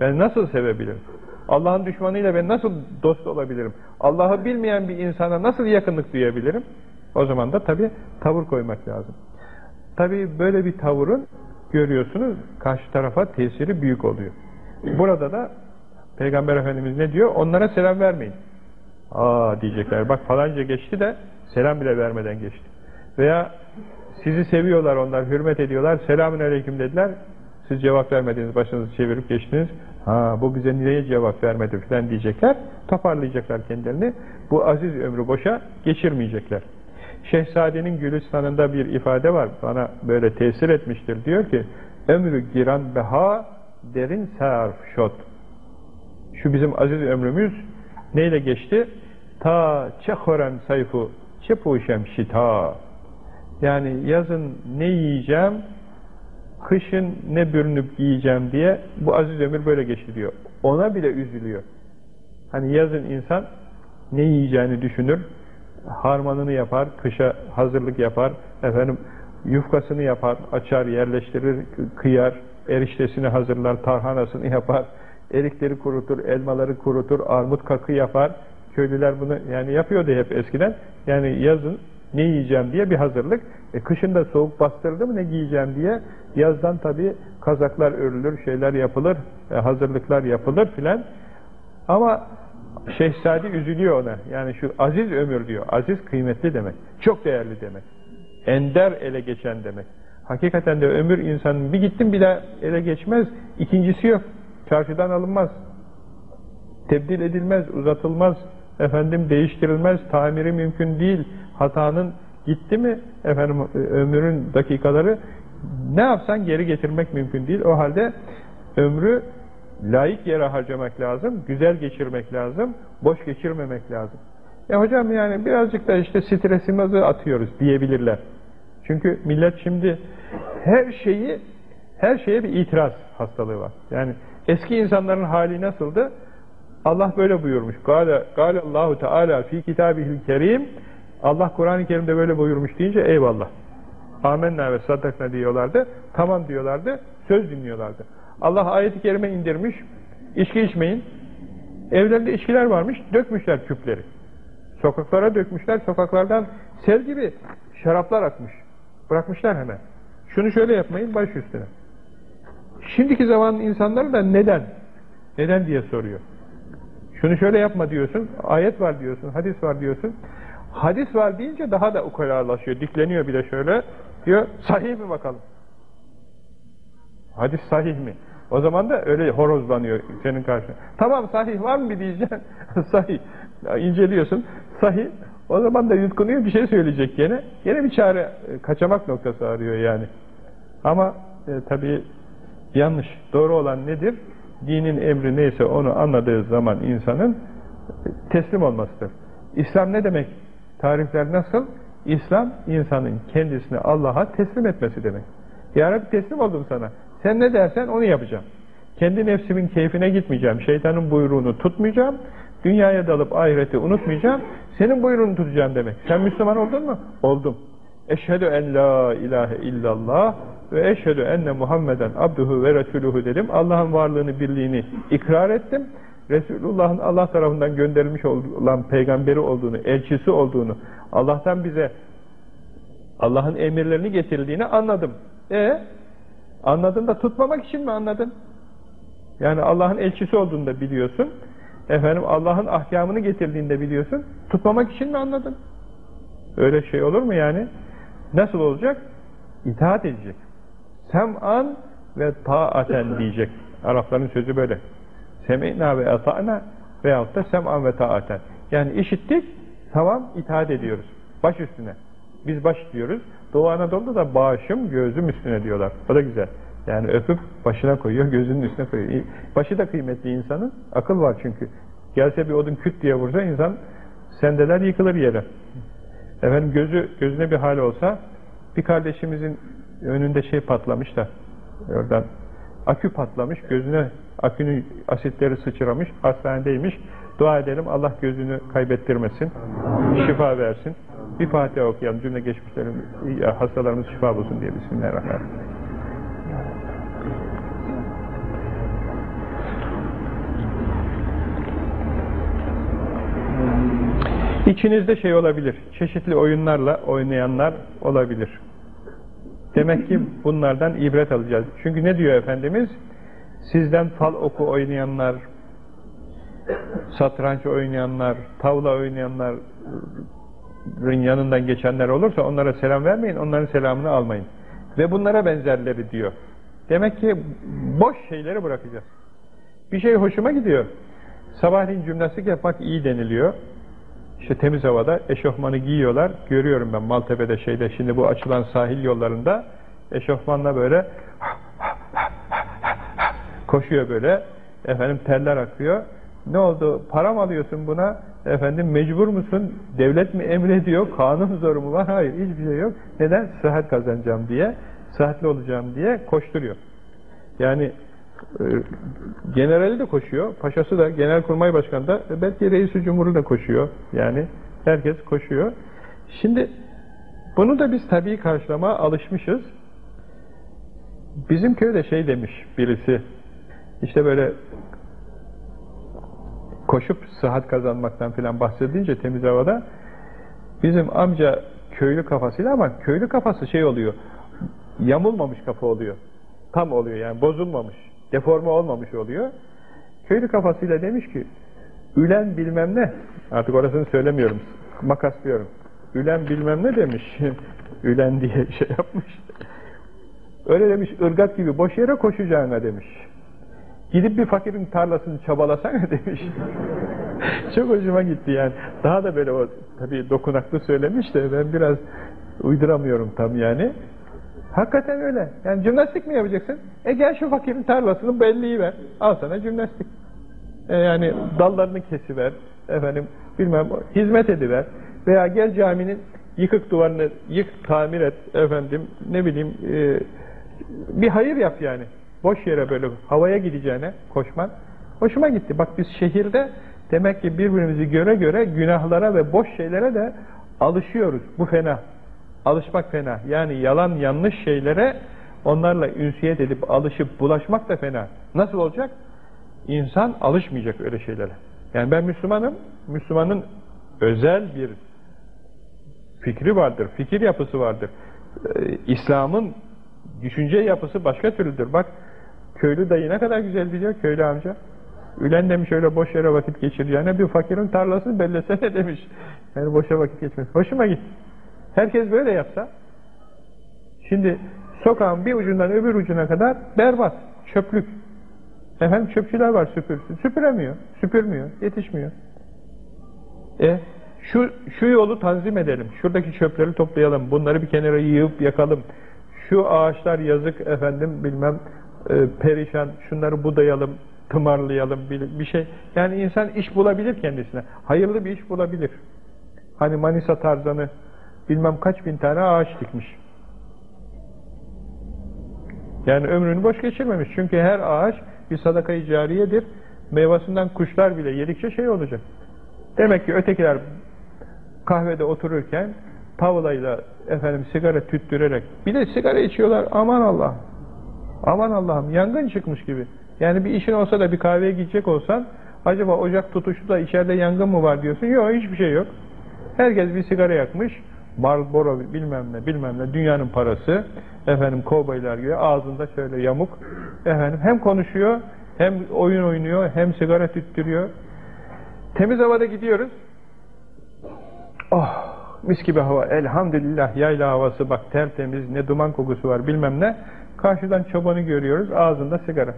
S1: ben nasıl sevebilirim? Allah'ın düşmanıyla ben nasıl dost olabilirim? Allah'ı bilmeyen bir insana nasıl yakınlık duyabilirim? O zaman da tabi tavır koymak lazım. Tabi böyle bir tavırın görüyorsunuz karşı tarafa tesiri büyük oluyor. Burada da Peygamber Efendimiz ne diyor? Onlara selam vermeyin. Aa diyecekler. Bak falanca geçti de selam bile vermeden geçti. Veya sizi seviyorlar onlar, hürmet ediyorlar. Selamün aleyküm dediler. Siz cevap vermediniz, başınızı çevirip geçtiniz. Ha bu bize niye cevap vermedi filan diyecekler. Toparlayacaklar kendilerini. Bu aziz ömrü boşa geçirmeyecekler. Şehzadenin Gülistan'ında bir ifade var. Bana böyle tesir etmiştir. Diyor ki ömrü giran beha derin sarf şot. Şu bizim aziz ömrümüz neyle geçti? Ta çehoren sayfu çepuşem şita. Yani yazın ne yiyeceğim, kışın ne bürünüp giyeceğim diye bu aziz ömür böyle geçti diyor. Ona bile üzülüyor. Hani yazın insan ne yiyeceğini düşünür, harmanını yapar, kışa hazırlık yapar, efendim yufkasını yapar, açar, yerleştirir, kıyar, eriştesini hazırlar, tarhanasını yapar, erikleri kurutur, elmaları kurutur, armut kakı yapar. Köylüler bunu yani yapıyordu hep eskiden. Yani yazın ne yiyeceğim diye bir hazırlık. E, kışın da soğuk bastırdı mı ne giyeceğim diye yazdan tabi kazaklar örülür, şeyler yapılır, e, hazırlıklar yapılır filan. Ama Şehzadi üzülüyor ona. Yani şu aziz ömür diyor. Aziz kıymetli demek. Çok değerli demek. Ender ele geçen demek. Hakikaten de ömür insanın bir gittin bir daha ele geçmez. İkincisi yok. Çarşıdan alınmaz. Tebdil edilmez, uzatılmaz. Efendim değiştirilmez. Tamiri mümkün değil. Hatanın gitti mi efendim ömrün dakikaları ne yapsan geri getirmek mümkün değil. O halde ömrü layık yere harcamak lazım, güzel geçirmek lazım, boş geçirmemek lazım. Ya hocam yani birazcık da işte stresimizi atıyoruz diyebilirler. Çünkü millet şimdi her şeyi her şeye bir itiraz hastalığı var. Yani eski insanların hali nasıldı? Allah böyle buyurmuş. Gale Allahu Teala fi kitabihil kerim Allah Kur'an-ı Kerim'de böyle buyurmuş deyince eyvallah. Amenna ve saddakna diyorlardı. Tamam diyorlardı. Söz dinliyorlardı. Allah ayeti kerime indirmiş. İçki içmeyin. Evlerinde içkiler varmış. Dökmüşler küpleri. Sokaklara dökmüşler. Sokaklardan sel gibi şaraplar akmış. Bırakmışlar hemen. Şunu şöyle yapmayın baş üstüne. Şimdiki zamanın insanları da neden? Neden diye soruyor. Şunu şöyle yapma diyorsun. Ayet var diyorsun. Hadis var diyorsun. Hadis var deyince daha da ukalalaşıyor. Dikleniyor bir de şöyle. Diyor sahih mi bakalım? Hadis sahih mi? O zaman da öyle horozlanıyor senin karşına. Tamam sahih var mı bir diyeceksin. sahih. İnceliyorsun. Sahih. O zaman da yutkunuyor bir şey söyleyecek gene. Gene bir çare e, kaçamak noktası arıyor yani. Ama e, tabii yanlış. Doğru olan nedir? Dinin emri neyse onu anladığı zaman insanın e, teslim olmasıdır. İslam ne demek? Tarifler nasıl? İslam insanın kendisini Allah'a teslim etmesi demek. Ya Rabbi teslim oldum sana. Sen ne dersen onu yapacağım. Kendi nefsimin keyfine gitmeyeceğim. Şeytanın buyruğunu tutmayacağım. Dünyaya dalıp ahireti unutmayacağım. Senin buyruğunu tutacağım demek. Sen Müslüman oldun mu? Oldum. Eşhedü en la ilahe illallah ve eşhedü enne Muhammeden abduhu ve resuluhu dedim. Allah'ın varlığını, birliğini ikrar ettim. Resulullah'ın Allah tarafından gönderilmiş olan peygamberi olduğunu, elçisi olduğunu, Allah'tan bize Allah'ın emirlerini getirildiğini anladım. E Anladın da tutmamak için mi anladın? Yani Allah'ın elçisi olduğunu da biliyorsun. Efendim Allah'ın ahkamını getirdiğini de biliyorsun. Tutmamak için mi anladın? Öyle şey olur mu yani? Nasıl olacak? İtaat edecek. Sem'an ve taaten diyecek. Arapların sözü böyle. Sem'ina ve ata'na veyahut da sem'an ve taaten. Yani işittik, tamam itaat ediyoruz. Baş üstüne. Biz baş diyoruz. Doğu Anadolu'da da başım gözüm üstüne diyorlar. O da güzel. Yani öpüp başına koyuyor, gözünün üstüne koyuyor. Başı da kıymetli insanın. Akıl var çünkü. Gelse bir odun küt diye vursa insan sendeler yıkılır yere. Efendim gözü gözüne bir hal olsa bir kardeşimizin önünde şey patlamış da oradan akü patlamış, gözüne akünün asitleri sıçramış, hastanedeymiş. Dua edelim Allah gözünü kaybettirmesin, şifa versin. Bir Fatiha okuyalım cümle geçmişlerin hastalarımız şifa bulsun diye Bismillahirrahmanirrahim. İçinizde şey olabilir, çeşitli oyunlarla oynayanlar olabilir. Demek ki bunlardan ibret alacağız. Çünkü ne diyor Efendimiz? Sizden fal oku oynayanlar, satranç oynayanlar, tavla oynayanlar, yanından geçenler olursa onlara selam vermeyin, onların selamını almayın. Ve bunlara benzerleri diyor. Demek ki boş şeyleri bırakacağız. Bir şey hoşuma gidiyor. Sabahleyin cümlestik yapmak iyi deniliyor. İşte temiz havada eşofmanı giyiyorlar. Görüyorum ben Maltepe'de şeyde şimdi bu açılan sahil yollarında eşofmanla böyle koşuyor böyle. Efendim terler akıyor. Ne oldu? Para mı alıyorsun buna? Efendim mecbur musun? Devlet mi emrediyor? Kanun zoru mu var? Hayır hiçbir şey yok. Neden? Sıhhat kazanacağım diye, sıhhatli olacağım diye koşturuyor. Yani e, generali de koşuyor, paşası da, genelkurmay başkanı da, belki reisi cumhuru da koşuyor. Yani herkes koşuyor. Şimdi bunu da biz tabii karşılamaya alışmışız. Bizim köyde şey demiş birisi, işte böyle koşup sıhhat kazanmaktan filan bahsedince temiz havada bizim amca köylü kafasıyla ama köylü kafası şey oluyor yamulmamış kafa oluyor tam oluyor yani bozulmamış deforme olmamış oluyor köylü kafasıyla demiş ki Ülen bilmem ne, artık orasını söylemiyorum, makaslıyorum. Ülen bilmem ne demiş, ülen diye şey yapmış. Öyle demiş, ırgat gibi boş yere koşacağına demiş. Gidip bir fakirin tarlasını çabalasana demiş. Çok hoşuma gitti yani. Daha da böyle o tabii dokunaklı söylemiş de ben biraz uyduramıyorum tam yani. Hakikaten öyle. Yani jimnastik mi yapacaksın? E gel şu fakirin tarlasını belliği ver. Al sana jimnastik. E yani dallarını kesiver. Efendim bilmem hizmet ediver. Veya gel caminin yıkık duvarını yık tamir et. Efendim ne bileyim e, bir hayır yap yani. Boş yere böyle havaya gideceğine koşman. Hoşuma gitti. Bak biz şehirde demek ki birbirimizi göre göre günahlara ve boş şeylere de alışıyoruz. Bu fena. Alışmak fena. Yani yalan yanlış şeylere onlarla ünsiyet edip alışıp bulaşmak da fena. Nasıl olacak? İnsan alışmayacak öyle şeylere. Yani ben Müslümanım. Müslümanın özel bir fikri vardır. Fikir yapısı vardır. Ee, İslam'ın düşünce yapısı başka türlüdür. Bak köylü dayı ne kadar güzel biliyor köylü amca. Ülen demiş öyle boş yere vakit geçireceğine bir fakirin tarlasını bellesene demiş. Yani boşa vakit geçmez. Hoşuma gitti. Herkes böyle yapsa şimdi sokağın bir ucundan öbür ucuna kadar berbat, çöplük. Efendim çöpçüler var süpürsün. Süpüremiyor, süpürmüyor, yetişmiyor. E şu, şu yolu tanzim edelim. Şuradaki çöpleri toplayalım. Bunları bir kenara yığıp yakalım. Şu ağaçlar yazık efendim bilmem perişan. Şunları budayalım, tımarlayalım bir, bir şey. Yani insan iş bulabilir kendisine. Hayırlı bir iş bulabilir. Hani Manisa tarzanı bilmem kaç bin tane ağaç dikmiş. Yani ömrünü boş geçirmemiş. Çünkü her ağaç bir sadakayı cariyedir. Meyvasından kuşlar bile yedikçe şey olacak. Demek ki ötekiler kahvede otururken tavlayla efendim sigara tüttürerek bir de sigara içiyorlar aman Allah aman Allah'ım yangın çıkmış gibi. Yani bir işin olsa da bir kahveye gidecek olsan acaba ocak tutuşu da içeride yangın mı var diyorsun? Yok hiçbir şey yok. Herkes bir sigara yakmış. Marlboro bilmem ne bilmem ne dünyanın parası. Efendim kovboylar gibi ağzında şöyle yamuk. Efendim hem konuşuyor hem oyun oynuyor hem sigara tüttürüyor. Temiz havada gidiyoruz. Oh mis gibi hava. Elhamdülillah yayla havası. Bak tertemiz ne duman kokusu var bilmem ne karşıdan çobanı görüyoruz ağzında sigara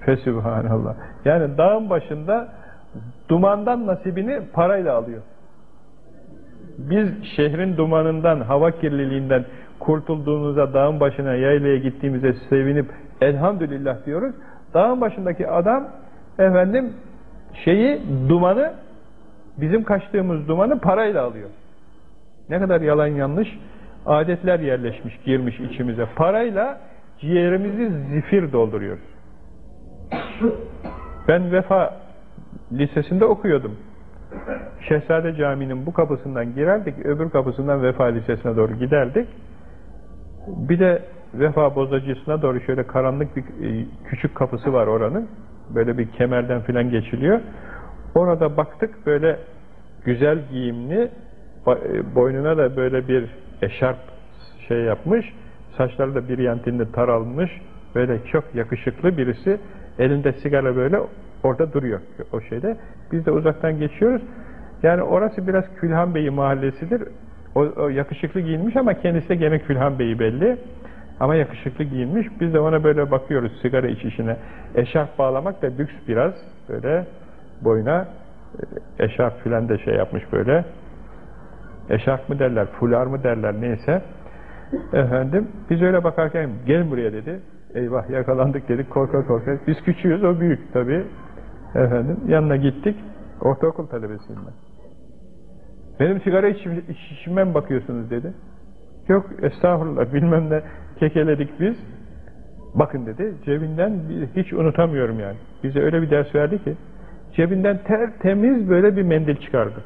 S1: fesübhanallah yani dağın başında dumandan nasibini parayla alıyor biz şehrin dumanından, hava kirliliğinden kurtulduğumuza, dağın başına, yaylaya gittiğimize sevinip elhamdülillah diyoruz. Dağın başındaki adam efendim şeyi, dumanı bizim kaçtığımız dumanı parayla alıyor. Ne kadar yalan yanlış adetler yerleşmiş, girmiş içimize. Parayla ciğerimizi zifir dolduruyoruz. Ben Vefa Lisesi'nde okuyordum. Şehzade Camii'nin bu kapısından girerdik, öbür kapısından Vefa Lisesi'ne doğru giderdik. Bir de Vefa Bozacısı'na doğru şöyle karanlık bir e, küçük kapısı var oranın. Böyle bir kemerden filan geçiliyor. Orada baktık böyle güzel giyimli, e, boynuna da böyle bir eşarp şey yapmış, saçları da bir yantinde taralmış, böyle çok yakışıklı birisi, elinde sigara böyle orada duruyor o şeyde. Biz de uzaktan geçiyoruz. Yani orası biraz Külhan Bey'i mahallesidir. O, o yakışıklı giyinmiş ama kendisi de gene Külhan Bey'i belli. Ama yakışıklı giyinmiş. Biz de ona böyle bakıyoruz sigara içişine. Eşarp bağlamak da lüks biraz. Böyle boyuna e, eşarp filan da şey yapmış böyle. Eşarp mı derler, fular mı derler neyse. Efendim biz öyle bakarken gelin buraya dedi. Eyvah yakalandık dedik korka korka. Biz küçüğüz o büyük tabi. Efendim yanına gittik. Ortaokul talebesiyim ben. Benim sigara içim, içime mi bakıyorsunuz dedi. Yok estağfurullah bilmem ne kekeledik biz. Bakın dedi cebinden hiç unutamıyorum yani. Bize öyle bir ders verdi ki cebinden tertemiz böyle bir mendil çıkardı.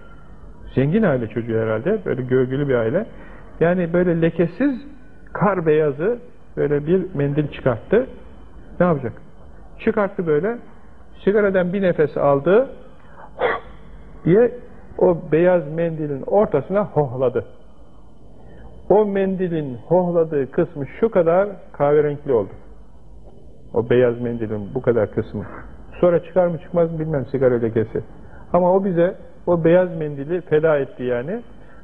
S1: Zengin aile çocuğu herhalde. Böyle gölgülü bir aile. Yani böyle lekesiz kar beyazı böyle bir mendil çıkarttı. Ne yapacak? Çıkarttı böyle. Sigaradan bir nefes aldı diye o beyaz mendilin ortasına hohladı. O mendilin hohladığı kısmı şu kadar kahverenkli oldu. O beyaz mendilin bu kadar kısmı. Sonra çıkar mı çıkmaz mı bilmem sigara lekesi. Ama o bize o beyaz mendili feda etti yani.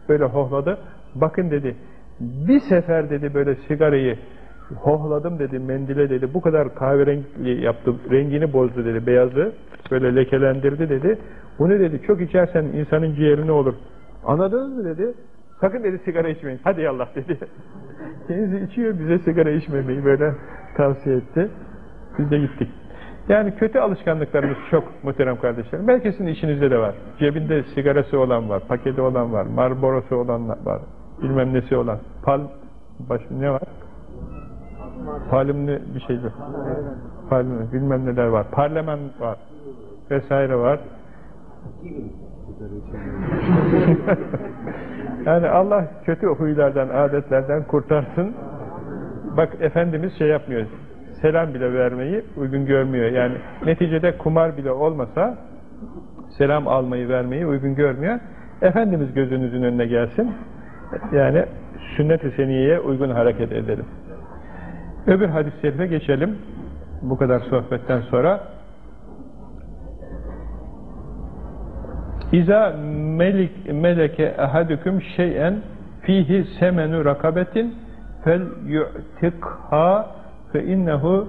S1: Böyle hohladı. Bakın dedi, bir sefer dedi böyle sigarayı hohladım dedi, mendile dedi, bu kadar kahverengi yaptı, rengini bozdu dedi, beyazı, böyle lekelendirdi dedi. Bunu dedi, çok içersen insanın ciğeri ne olur? Anladınız mı dedi. Sakın dedi sigara içmeyin. Hadi yallah dedi. Kendisi içiyor, bize sigara içmemeyi böyle tavsiye etti. Biz de gittik. Yani kötü alışkanlıklarımız çok muhterem kardeşlerim. Belki sizin işinizde de var. Cebinde sigarası olan var, paketi olan var, Marlboro'su olan var, bilmem nesi olan. Pal, baş, ne var? Palmli bir şeydir. Palmli, bilmem neler var. Parlament var. Vesaire var. yani Allah kötü huylardan, adetlerden kurtarsın. Bak Efendimiz şey yapmıyor, selam bile vermeyi uygun görmüyor. Yani neticede kumar bile olmasa selam almayı vermeyi uygun görmüyor. Efendimiz gözünüzün önüne gelsin. Yani sünnet-i seniyeye uygun hareket edelim. Öbür hadis-i şerife geçelim. Bu kadar sohbetten sonra. İza melik meleke ahadüküm şey'en fihi semenu rakabetin fel yu'tikha fe innehu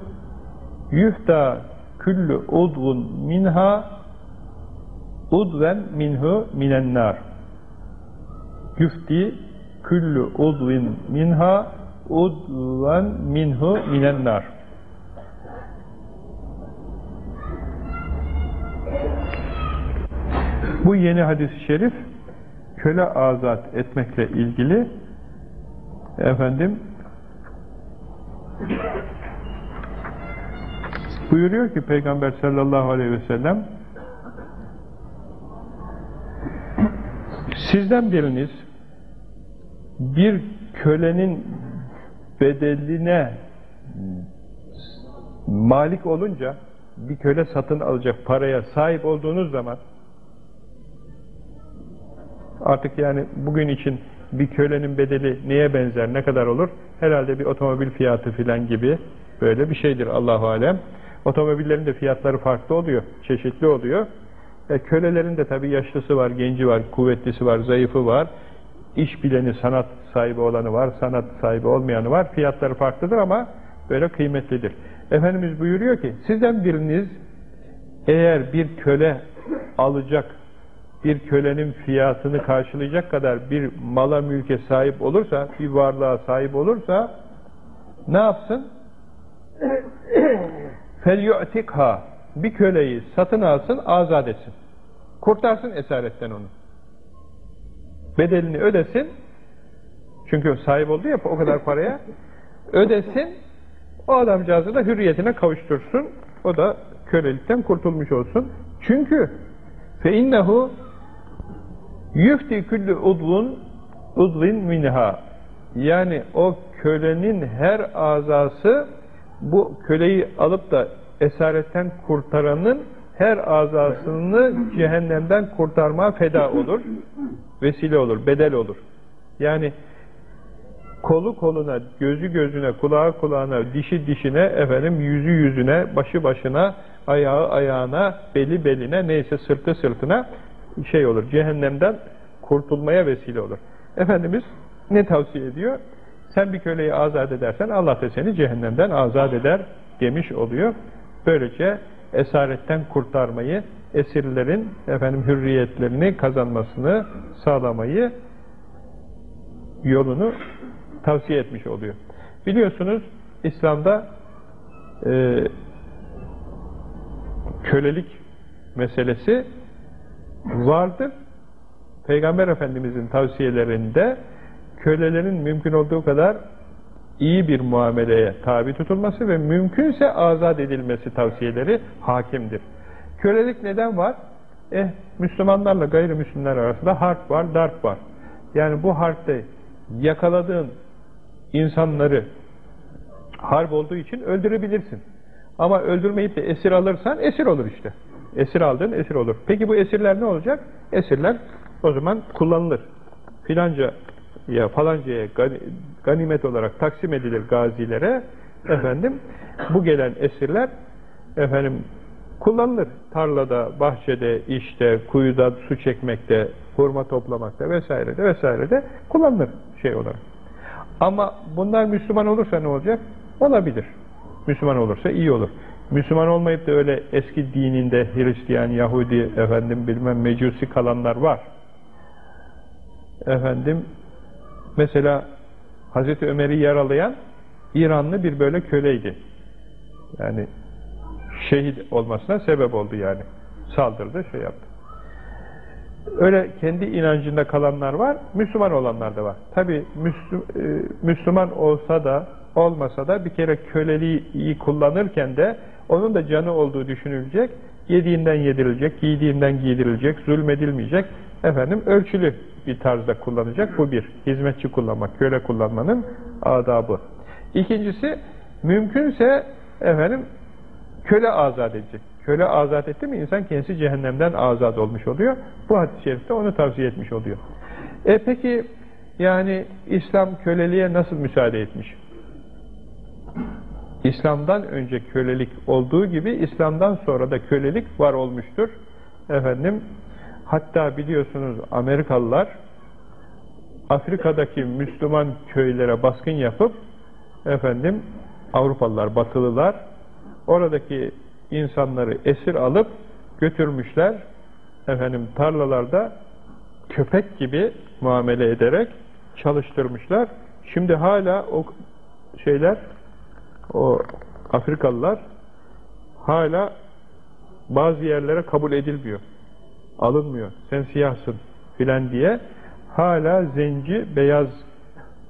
S1: yuhda küllü udvun minha udven minhu minen nar. Yüfti küllü udvin minha udven minhu minen nar. Bu yeni hadis-i şerif köle azat etmekle ilgili efendim buyuruyor ki Peygamber sallallahu aleyhi ve sellem sizden biriniz bir kölenin bedeline malik olunca bir köle satın alacak paraya sahip olduğunuz zaman Artık yani bugün için bir kölenin bedeli neye benzer, ne kadar olur? Herhalde bir otomobil fiyatı filan gibi böyle bir şeydir Allahu alem. Otomobillerin de fiyatları farklı oluyor, çeşitli oluyor. E, kölelerin de tabii yaşlısı var, genci var, kuvvetlisi var, zayıfı var. İş bileni, sanat sahibi olanı var, sanat sahibi olmayanı var. Fiyatları farklıdır ama böyle kıymetlidir. Efendimiz buyuruyor ki, sizden biriniz eğer bir köle alacak bir kölenin fiyatını karşılayacak kadar bir mala mülke sahip olursa, bir varlığa sahip olursa ne yapsın? فَلْيُعْتِقْهَا Bir köleyi satın alsın, azat etsin. Kurtarsın esaretten onu. Bedelini ödesin. Çünkü sahip oldu ya o kadar paraya. Ödesin. O adamcağızı da hürriyetine kavuştursun. O da kölelikten kurtulmuş olsun. Çünkü فَاِنَّهُ Yüfti küllü udvun udvin minha yani o kölenin her azası bu köleyi alıp da esaretten kurtaranın her azasını cehennemden kurtarma feda olur. Vesile olur, bedel olur. Yani kolu koluna, gözü gözüne, kulağı kulağına, dişi dişine, efendim yüzü yüzüne, başı başına, ayağı ayağına, beli beline, neyse sırtı sırtına şey olur, cehennemden kurtulmaya vesile olur. Efendimiz ne tavsiye ediyor? Sen bir köleyi azat edersen Allah da seni cehennemden azat eder demiş oluyor. Böylece esaretten kurtarmayı, esirlerin efendim hürriyetlerini kazanmasını sağlamayı yolunu tavsiye etmiş oluyor. Biliyorsunuz İslam'da e, kölelik meselesi vardır. Peygamber Efendimizin tavsiyelerinde kölelerin mümkün olduğu kadar iyi bir muameleye tabi tutulması ve mümkünse azat edilmesi tavsiyeleri hakimdir. Kölelik neden var? Eh, Müslümanlarla gayrimüslimler arasında harp var, darp var. Yani bu harpte yakaladığın insanları harp olduğu için öldürebilirsin. Ama öldürmeyip de esir alırsan esir olur işte. Esir aldın, esir olur. Peki bu esirler ne olacak? Esirler o zaman kullanılır. Filanca ya falancaya ganimet olarak taksim edilir gazilere efendim bu gelen esirler efendim kullanılır. Tarlada, bahçede, işte, kuyuda su çekmekte, hurma toplamakta vesairede vesairede kullanılır şey olarak. Ama bunlar Müslüman olursa ne olacak? Olabilir. Müslüman olursa iyi olur. Müslüman olmayıp da öyle eski dininde Hristiyan, Yahudi, efendim bilmem mecusi kalanlar var. Efendim mesela Hazreti Ömer'i yaralayan İranlı bir böyle köleydi. Yani şehit olmasına sebep oldu yani. Saldırdı, şey yaptı. Öyle kendi inancında kalanlar var, Müslüman olanlar da var. Tabi e, Müslüman olsa da olmasa da bir kere köleliği kullanırken de onun da canı olduğu düşünülecek, yediğinden yedirilecek, giydiğinden giydirilecek, zulmedilmeyecek, efendim ölçülü bir tarzda kullanacak. Bu bir. Hizmetçi kullanmak, köle kullanmanın adabı. İkincisi, mümkünse efendim köle azat edecek. Köle azat etti mi insan kendisi cehennemden azat olmuş oluyor. Bu hadis-i şerifte onu tavsiye etmiş oluyor. E peki yani İslam köleliğe nasıl müsaade etmiş? İslam'dan önce kölelik olduğu gibi İslam'dan sonra da kölelik var olmuştur. Efendim hatta biliyorsunuz Amerikalılar Afrika'daki Müslüman köylere baskın yapıp efendim Avrupalılar, Batılılar oradaki insanları esir alıp götürmüşler efendim tarlalarda köpek gibi muamele ederek çalıştırmışlar. Şimdi hala o şeyler o Afrikalılar hala bazı yerlere kabul edilmiyor. Alınmıyor. Sen siyahsın filan diye hala zenci beyaz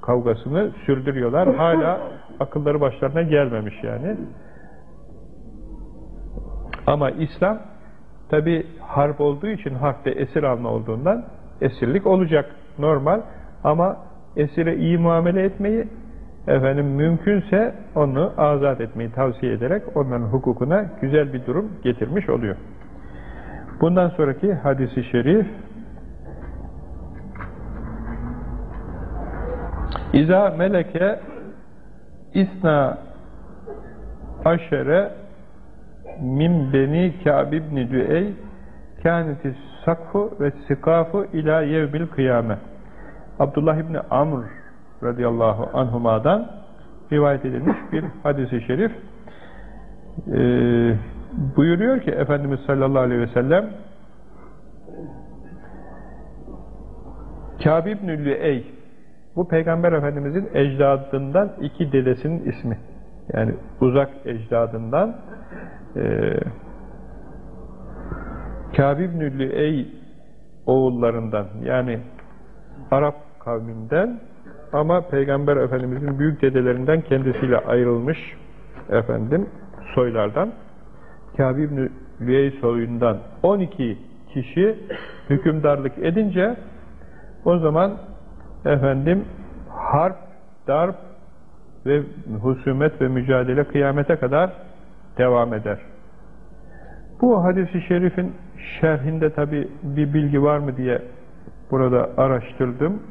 S1: kavgasını sürdürüyorlar. Hala akılları başlarına gelmemiş yani. Ama İslam tabi harp olduğu için harpte esir alma olduğundan esirlik olacak normal ama esire iyi muamele etmeyi efendim mümkünse onu azat etmeyi tavsiye ederek onların hukukuna güzel bir durum getirmiş oluyor. Bundan sonraki hadisi şerif İza meleke isna aşere min beni Kâb ibn Düey kânetis sakfu ve sikafu ila yevbil kıyame Abdullah ibn Amr radıyallahu anhuma'dan rivayet edilmiş bir hadis-i şerif ee, buyuruyor ki Efendimiz sallallahu aleyhi ve sellem Kâb ibn Lüey bu Peygamber Efendimizin ecdadından iki dedesinin ismi. Yani uzak ecdadından e, Kâb ibn Lüey oğullarından yani Arap kavminden ama Peygamber Efendimizin büyük dedelerinden kendisiyle ayrılmış efendim soylardan Kâb ibn Lüey soyundan 12 kişi hükümdarlık edince o zaman efendim harp, darp ve husumet ve mücadele kıyamete kadar devam eder. Bu hadisi şerifin şerhinde tabi bir bilgi var mı diye burada araştırdım,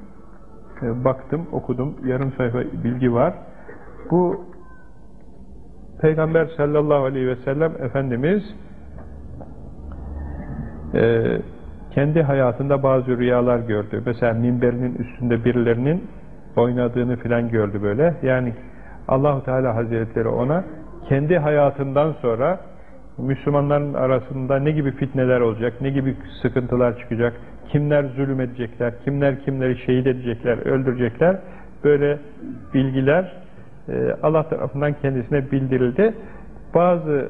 S1: baktım, okudum. Yarım sayfa bilgi var. Bu Peygamber sallallahu aleyhi ve sellem Efendimiz e, kendi hayatında bazı rüyalar gördü. Mesela minberinin üstünde birilerinin oynadığını filan gördü böyle. Yani Allahu Teala Hazretleri ona kendi hayatından sonra Müslümanların arasında ne gibi fitneler olacak, ne gibi sıkıntılar çıkacak, kimler zulüm edecekler, kimler kimleri şehit edecekler, öldürecekler, böyle bilgiler e, Allah tarafından kendisine bildirildi. Bazı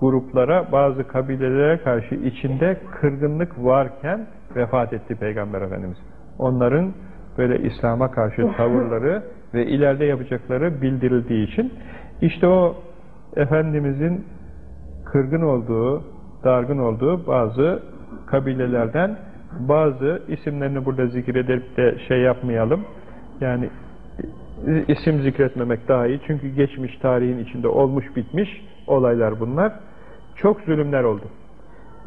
S1: gruplara, bazı kabilelere karşı içinde kırgınlık varken vefat etti Peygamber Efendimiz. Onların böyle İslam'a karşı tavırları ve ileride yapacakları bildirildiği için işte o Efendimizin kırgın olduğu, dargın olduğu bazı kabilelerden bazı isimlerini burada zikredip de şey yapmayalım. Yani isim zikretmemek daha iyi. Çünkü geçmiş tarihin içinde olmuş bitmiş olaylar bunlar. Çok zulümler oldu.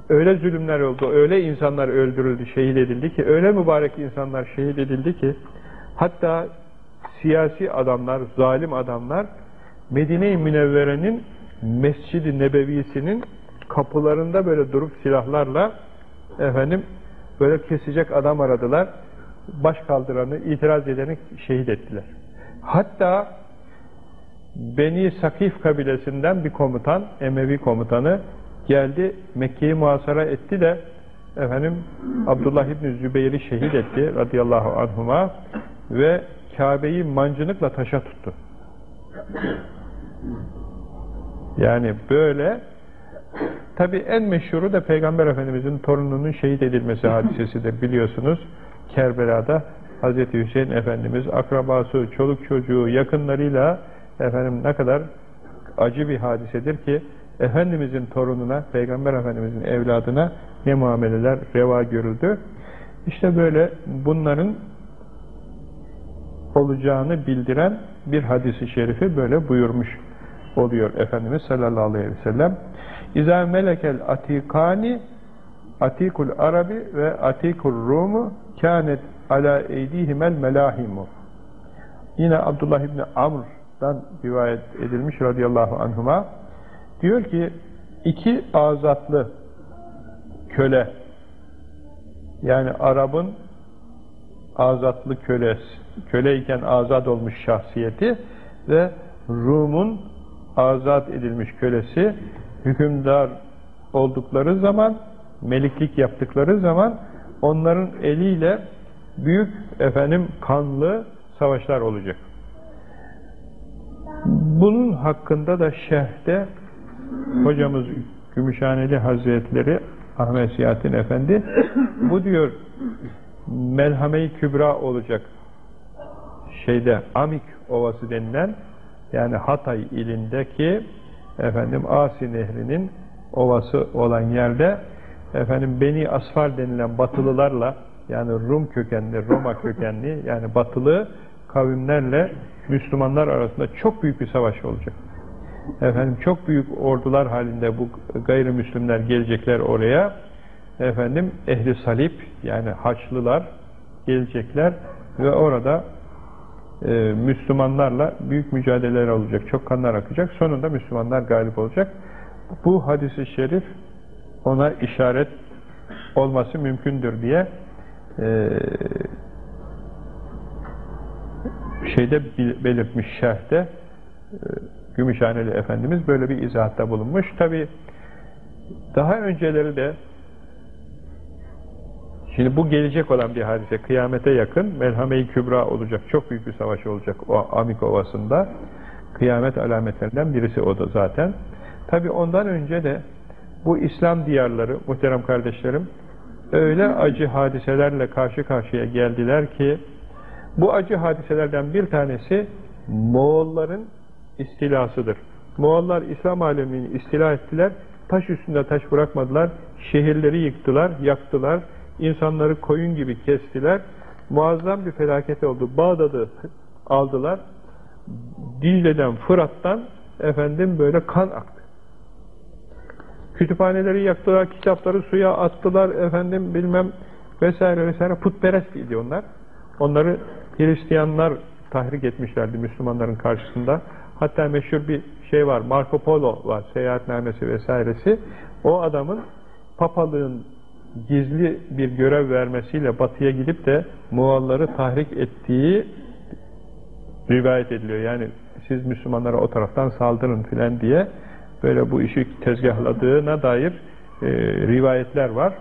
S1: Öyle zulümler oldu, öyle insanlar öldürüldü, şehit edildi ki, öyle mübarek insanlar şehit edildi ki, hatta siyasi adamlar, zalim adamlar, Medine-i Münevvere'nin Mescid-i Nebevi'sinin kapılarında böyle durup silahlarla efendim böyle kesecek adam aradılar. Baş kaldıranı, itiraz edeni şehit ettiler. Hatta Beni Sakif kabilesinden bir komutan, Emevi komutanı geldi Mekke'yi muhasara etti de efendim Abdullah İbni Zübeyir'i şehit etti radıyallahu anhuma ve Kabe'yi mancınıkla taşa tuttu. Yani böyle tabi en meşhuru da Peygamber Efendimiz'in torununun şehit edilmesi hadisesidir biliyorsunuz. Kerbela'da Hz. Hüseyin Efendimiz akrabası, çoluk çocuğu, yakınlarıyla efendim ne kadar acı bir hadisedir ki Efendimizin torununa, Peygamber Efendimizin evladına ne muameleler reva görüldü. İşte böyle bunların olacağını bildiren bir hadisi şerifi böyle buyurmuş oluyor Efendimiz sallallahu aleyhi ve sellem. İzâ melekel atikani atikul arabi ve atikul rumu kânet ala eydihimel melahimu. Yine Abdullah İbni Amr'dan rivayet edilmiş radıyallahu anhuma diyor ki iki azatlı köle yani Arap'ın azatlı kölesi köleyken azat olmuş şahsiyeti ve Rum'un azat edilmiş kölesi hükümdar oldukları zaman meliklik yaptıkları zaman onların eliyle büyük efendim kanlı savaşlar olacak. Bunun hakkında da şerhte hocamız Gümüşhaneli Hazretleri Ahmet Siyahattin Efendi bu diyor Melhame-i Kübra olacak şeyde Amik Ovası denilen yani Hatay ilindeki efendim Asi Nehri'nin ovası olan yerde efendim Beni Asfar denilen batılılarla yani Rum kökenli, Roma kökenli yani batılı kavimlerle Müslümanlar arasında çok büyük bir savaş olacak. Efendim çok büyük ordular halinde bu gayrimüslimler gelecekler oraya. Efendim ehli salip yani haçlılar gelecekler ve orada e, Müslümanlarla büyük mücadeleler olacak. Çok kanlar akacak. Sonunda Müslümanlar galip olacak. Bu hadisi şerif ona işaret olması mümkündür diye e, şeyde belirtmiş şerhte e, Gümüşhaneli Efendimiz böyle bir izahatta bulunmuş. Tabi daha önceleri de Şimdi bu gelecek olan bir hadise. Kıyamete yakın Melhame-i Kübra olacak. Çok büyük bir savaş olacak o Amik Ovası'nda. Kıyamet alametlerinden birisi o da zaten. Tabi ondan önce de bu İslam diyarları, muhterem kardeşlerim, öyle acı hadiselerle karşı karşıya geldiler ki, bu acı hadiselerden bir tanesi Moğolların istilasıdır. Moğollar İslam alemini istila ettiler, taş üstünde taş bırakmadılar, şehirleri yıktılar, yaktılar, insanları koyun gibi kestiler, muazzam bir felaket oldu. Bağdat'ı aldılar, Dicle'den, Fırat'tan efendim böyle kan aktı. Kütüphaneleri yaktılar, kitapları suya attılar, efendim bilmem vesaire vesaire putperest idi onlar. Onları Hristiyanlar tahrik etmişlerdi Müslümanların karşısında. Hatta meşhur bir şey var, Marco Polo var, seyahatnamesi vesairesi. O adamın papalığın gizli bir görev vermesiyle batıya gidip de Muğalları tahrik ettiği rivayet ediliyor. Yani siz Müslümanlara o taraftan saldırın filan diye böyle bu işi tezgahladığına dair e, rivayetler var.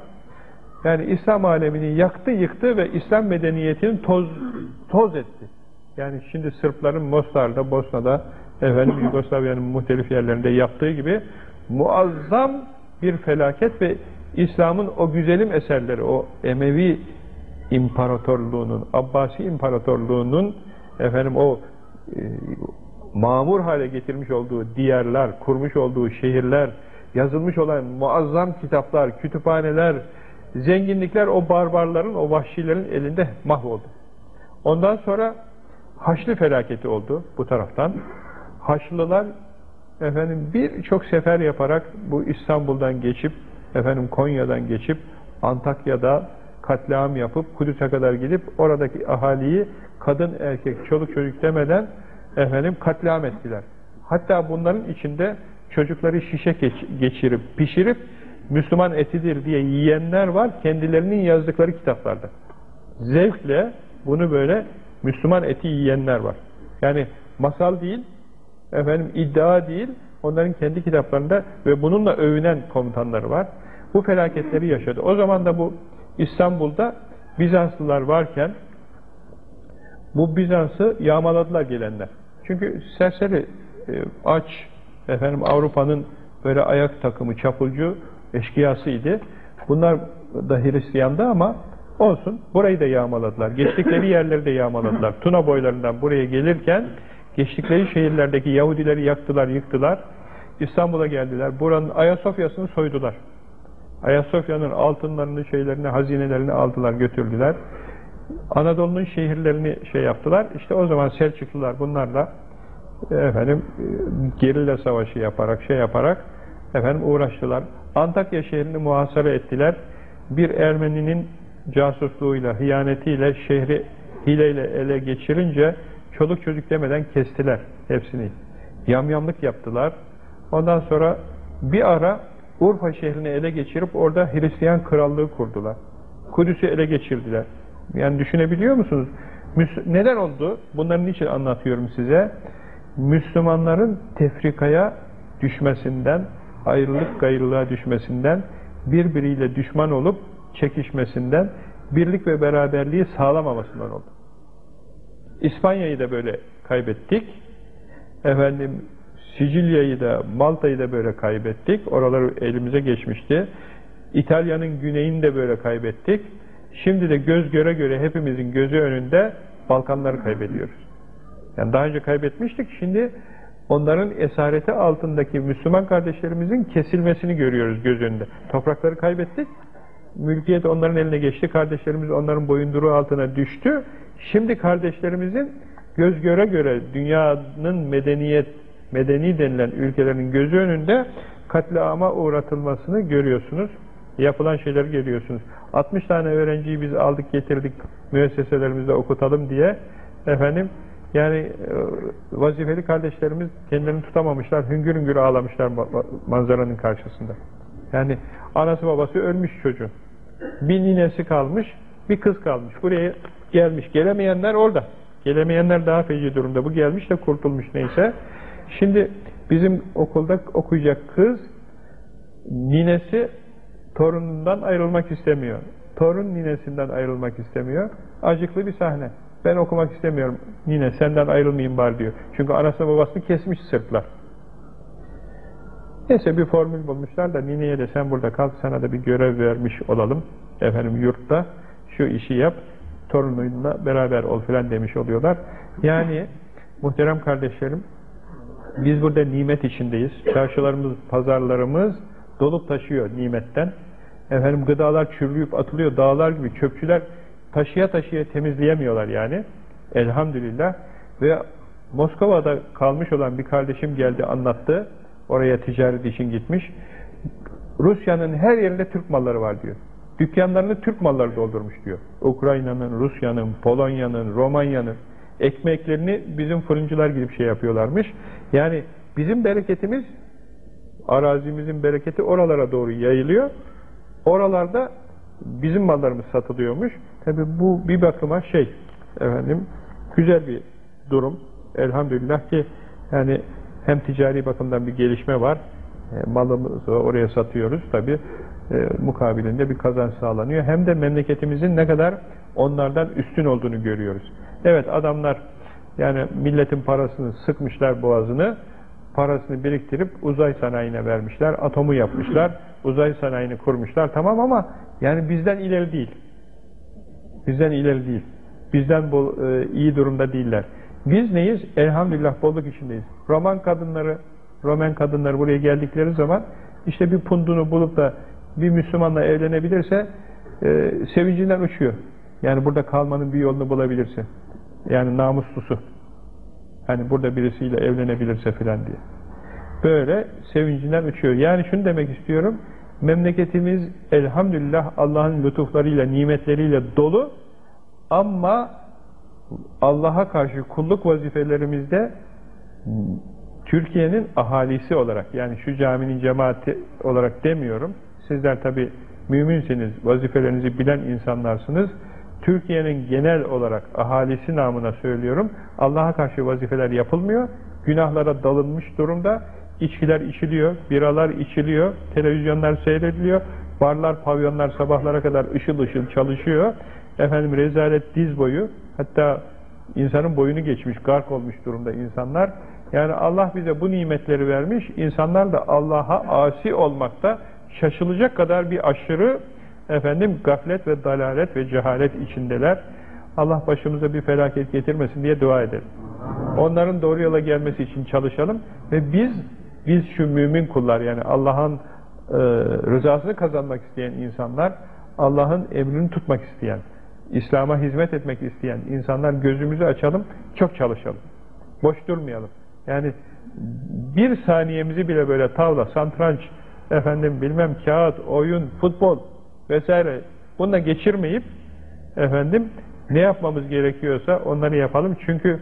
S1: Yani İslam alemini yaktı yıktı ve İslam medeniyetini toz, toz etti. Yani şimdi Sırpların Mostar'da, Bosna'da, efendim Yugoslavya'nın muhtelif yerlerinde yaptığı gibi muazzam bir felaket ve İslam'ın o güzelim eserleri, o Emevi İmparatorluğunun, Abbasi İmparatorluğunun efendim o e, mamur hale getirmiş olduğu diyarlar, kurmuş olduğu şehirler, yazılmış olan muazzam kitaplar, kütüphaneler, zenginlikler o barbarların, o vahşilerin elinde mahvoldu. Ondan sonra Haçlı felaketi oldu bu taraftan. Haçlılar efendim birçok sefer yaparak bu İstanbul'dan geçip efendim Konya'dan geçip Antakya'da katliam yapıp Kudüs'e kadar gidip oradaki ahaliyi kadın erkek çoluk çocuk demeden efendim katliam ettiler. Hatta bunların içinde çocukları şişe geçirip, pişirip Müslüman etidir diye yiyenler var kendilerinin yazdıkları kitaplarda. Zevkle bunu böyle Müslüman eti yiyenler var. Yani masal değil, efendim iddia değil, onların kendi kitaplarında ve bununla övünen komutanları var. Bu felaketleri yaşadı. O zaman da bu İstanbul'da Bizanslılar varken bu Bizans'ı yağmaladılar gelenler. Çünkü serseri, e, aç, efendim Avrupa'nın böyle ayak takımı, çapulcu eşkıyasıydı. Bunlar da Hristiyan'dı ama olsun. Burayı da yağmaladılar. Geçtikleri yerleri de yağmaladılar. Tuna boylarından buraya gelirken geçtikleri şehirlerdeki Yahudileri yaktılar, yıktılar. İstanbul'a geldiler. Buranın Ayasofya'sını soydular. Ayasofya'nın altınlarını, şeylerini, hazinelerini aldılar, götürdüler. Anadolu'nun şehirlerini şey yaptılar. İşte o zaman Selçuklular bunlarla efendim gerilla savaşı yaparak, şey yaparak efendim uğraştılar. Antakya şehrini muhasara ettiler. Bir Ermeninin casusluğuyla, hıyanetiyle şehri hileyle ele geçirince çoluk çocuk demeden kestiler hepsini. Yamyamlık yaptılar. Ondan sonra bir ara Urfa şehrini ele geçirip orada Hristiyan krallığı kurdular. Kudüs'ü ele geçirdiler. Yani düşünebiliyor musunuz? Neden oldu? Bunların için anlatıyorum size. Müslümanların tefrikaya düşmesinden, ayrılık gayrılığa düşmesinden, birbiriyle düşman olup çekişmesinden, birlik ve beraberliği sağlamamasından oldu. İspanya'yı da böyle kaybettik. Efendim Sicilya'yı da, Malta'yı da böyle kaybettik. Oraları elimize geçmişti. İtalya'nın güneyini de böyle kaybettik. Şimdi de göz göre göre hepimizin gözü önünde Balkanları kaybediyoruz. Yani daha önce kaybetmiştik. Şimdi onların esareti altındaki Müslüman kardeşlerimizin kesilmesini görüyoruz göz önünde. Toprakları kaybettik. Mülkiyet onların eline geçti. Kardeşlerimiz onların boyunduruğu altına düştü. Şimdi kardeşlerimizin göz göre göre dünyanın medeniyet medeni denilen ülkelerin gözü önünde katliama uğratılmasını görüyorsunuz. Yapılan şeyleri görüyorsunuz. 60 tane öğrenciyi biz aldık getirdik müesseselerimizde okutalım diye efendim yani e, vazifeli kardeşlerimiz kendilerini tutamamışlar, hüngür hüngür ağlamışlar manzaranın karşısında. Yani anası babası ölmüş çocuğun. Bir ninesi kalmış, bir kız kalmış. Buraya gelmiş. Gelemeyenler orada. Gelemeyenler daha feci durumda. Bu gelmiş de kurtulmuş neyse. Şimdi bizim okulda okuyacak kız ninesi torunundan ayrılmak istemiyor. Torun ninesinden ayrılmak istemiyor. Acıklı bir sahne. Ben okumak istemiyorum. Nine senden ayrılmayayım bari diyor. Çünkü anasını babasını kesmiş sırtlar. Neyse bir formül bulmuşlar da nineye de sen burada kal sana da bir görev vermiş olalım. Efendim yurtta şu işi yap torunuyla beraber ol filan demiş oluyorlar. Yani muhterem kardeşlerim biz burada nimet içindeyiz. Çarşılarımız, pazarlarımız dolup taşıyor nimetten. Efendim gıdalar çürüyüp atılıyor dağlar gibi. Çöpçüler taşıya taşıya temizleyemiyorlar yani. Elhamdülillah. Ve Moskova'da kalmış olan bir kardeşim geldi anlattı. Oraya ticaret için gitmiş. Rusya'nın her yerinde Türk malları var diyor. Dükkanlarını Türk malları doldurmuş diyor. Ukrayna'nın, Rusya'nın, Polonya'nın, Romanya'nın ekmeklerini bizim fırıncılar gidip şey yapıyorlarmış. Yani bizim bereketimiz, arazimizin bereketi oralara doğru yayılıyor. Oralarda bizim mallarımız satılıyormuş. Tabi bu bir bakıma şey, efendim, güzel bir durum. Elhamdülillah ki yani hem ticari bakımdan bir gelişme var. E, malımızı oraya satıyoruz tabi. E, mukabilinde bir kazanç sağlanıyor. Hem de memleketimizin ne kadar onlardan üstün olduğunu görüyoruz. Evet adamlar yani milletin parasını sıkmışlar boğazını, parasını biriktirip uzay sanayine vermişler, atomu yapmışlar, uzay sanayini kurmuşlar tamam ama yani bizden ileri değil. Bizden ileri değil. Bizden bol, e, iyi durumda değiller. Biz neyiz? Elhamdülillah bolluk içindeyiz. Roman kadınları, Roman kadınları buraya geldikleri zaman işte bir pundunu bulup da bir Müslümanla evlenebilirse e, sevincinden uçuyor. Yani burada kalmanın bir yolunu bulabilirse. Yani namuslusu. Hani burada birisiyle evlenebilirse filan diye. Böyle sevincinden uçuyor. Yani şunu demek istiyorum. Memleketimiz elhamdülillah Allah'ın lütuflarıyla, nimetleriyle dolu ama Allah'a karşı kulluk vazifelerimizde Türkiye'nin ahalisi olarak yani şu caminin cemaati olarak demiyorum. Sizler tabi müminsiniz, vazifelerinizi bilen insanlarsınız. Türkiye'nin genel olarak ahalisi namına söylüyorum. Allah'a karşı vazifeler yapılmıyor. Günahlara dalınmış durumda. İçkiler içiliyor, biralar içiliyor, televizyonlar seyrediliyor, barlar, pavyonlar sabahlara kadar ışıl ışıl çalışıyor. Efendim rezalet diz boyu, hatta insanın boyunu geçmiş, gark olmuş durumda insanlar. Yani Allah bize bu nimetleri vermiş, insanlar da Allah'a asi olmakta şaşılacak kadar bir aşırı efendim gaflet ve dalalet ve cehalet içindeler. Allah başımıza bir felaket getirmesin diye dua edelim. Onların doğru yola gelmesi için çalışalım ve biz biz şu mümin kullar yani Allah'ın e, rızasını kazanmak isteyen insanlar, Allah'ın emrini tutmak isteyen, İslam'a hizmet etmek isteyen insanlar gözümüzü açalım, çok çalışalım. Boş durmayalım. Yani bir saniyemizi bile böyle tavla, santranç, efendim bilmem kağıt, oyun, futbol vesaire bununla geçirmeyip efendim ne yapmamız gerekiyorsa onları yapalım. Çünkü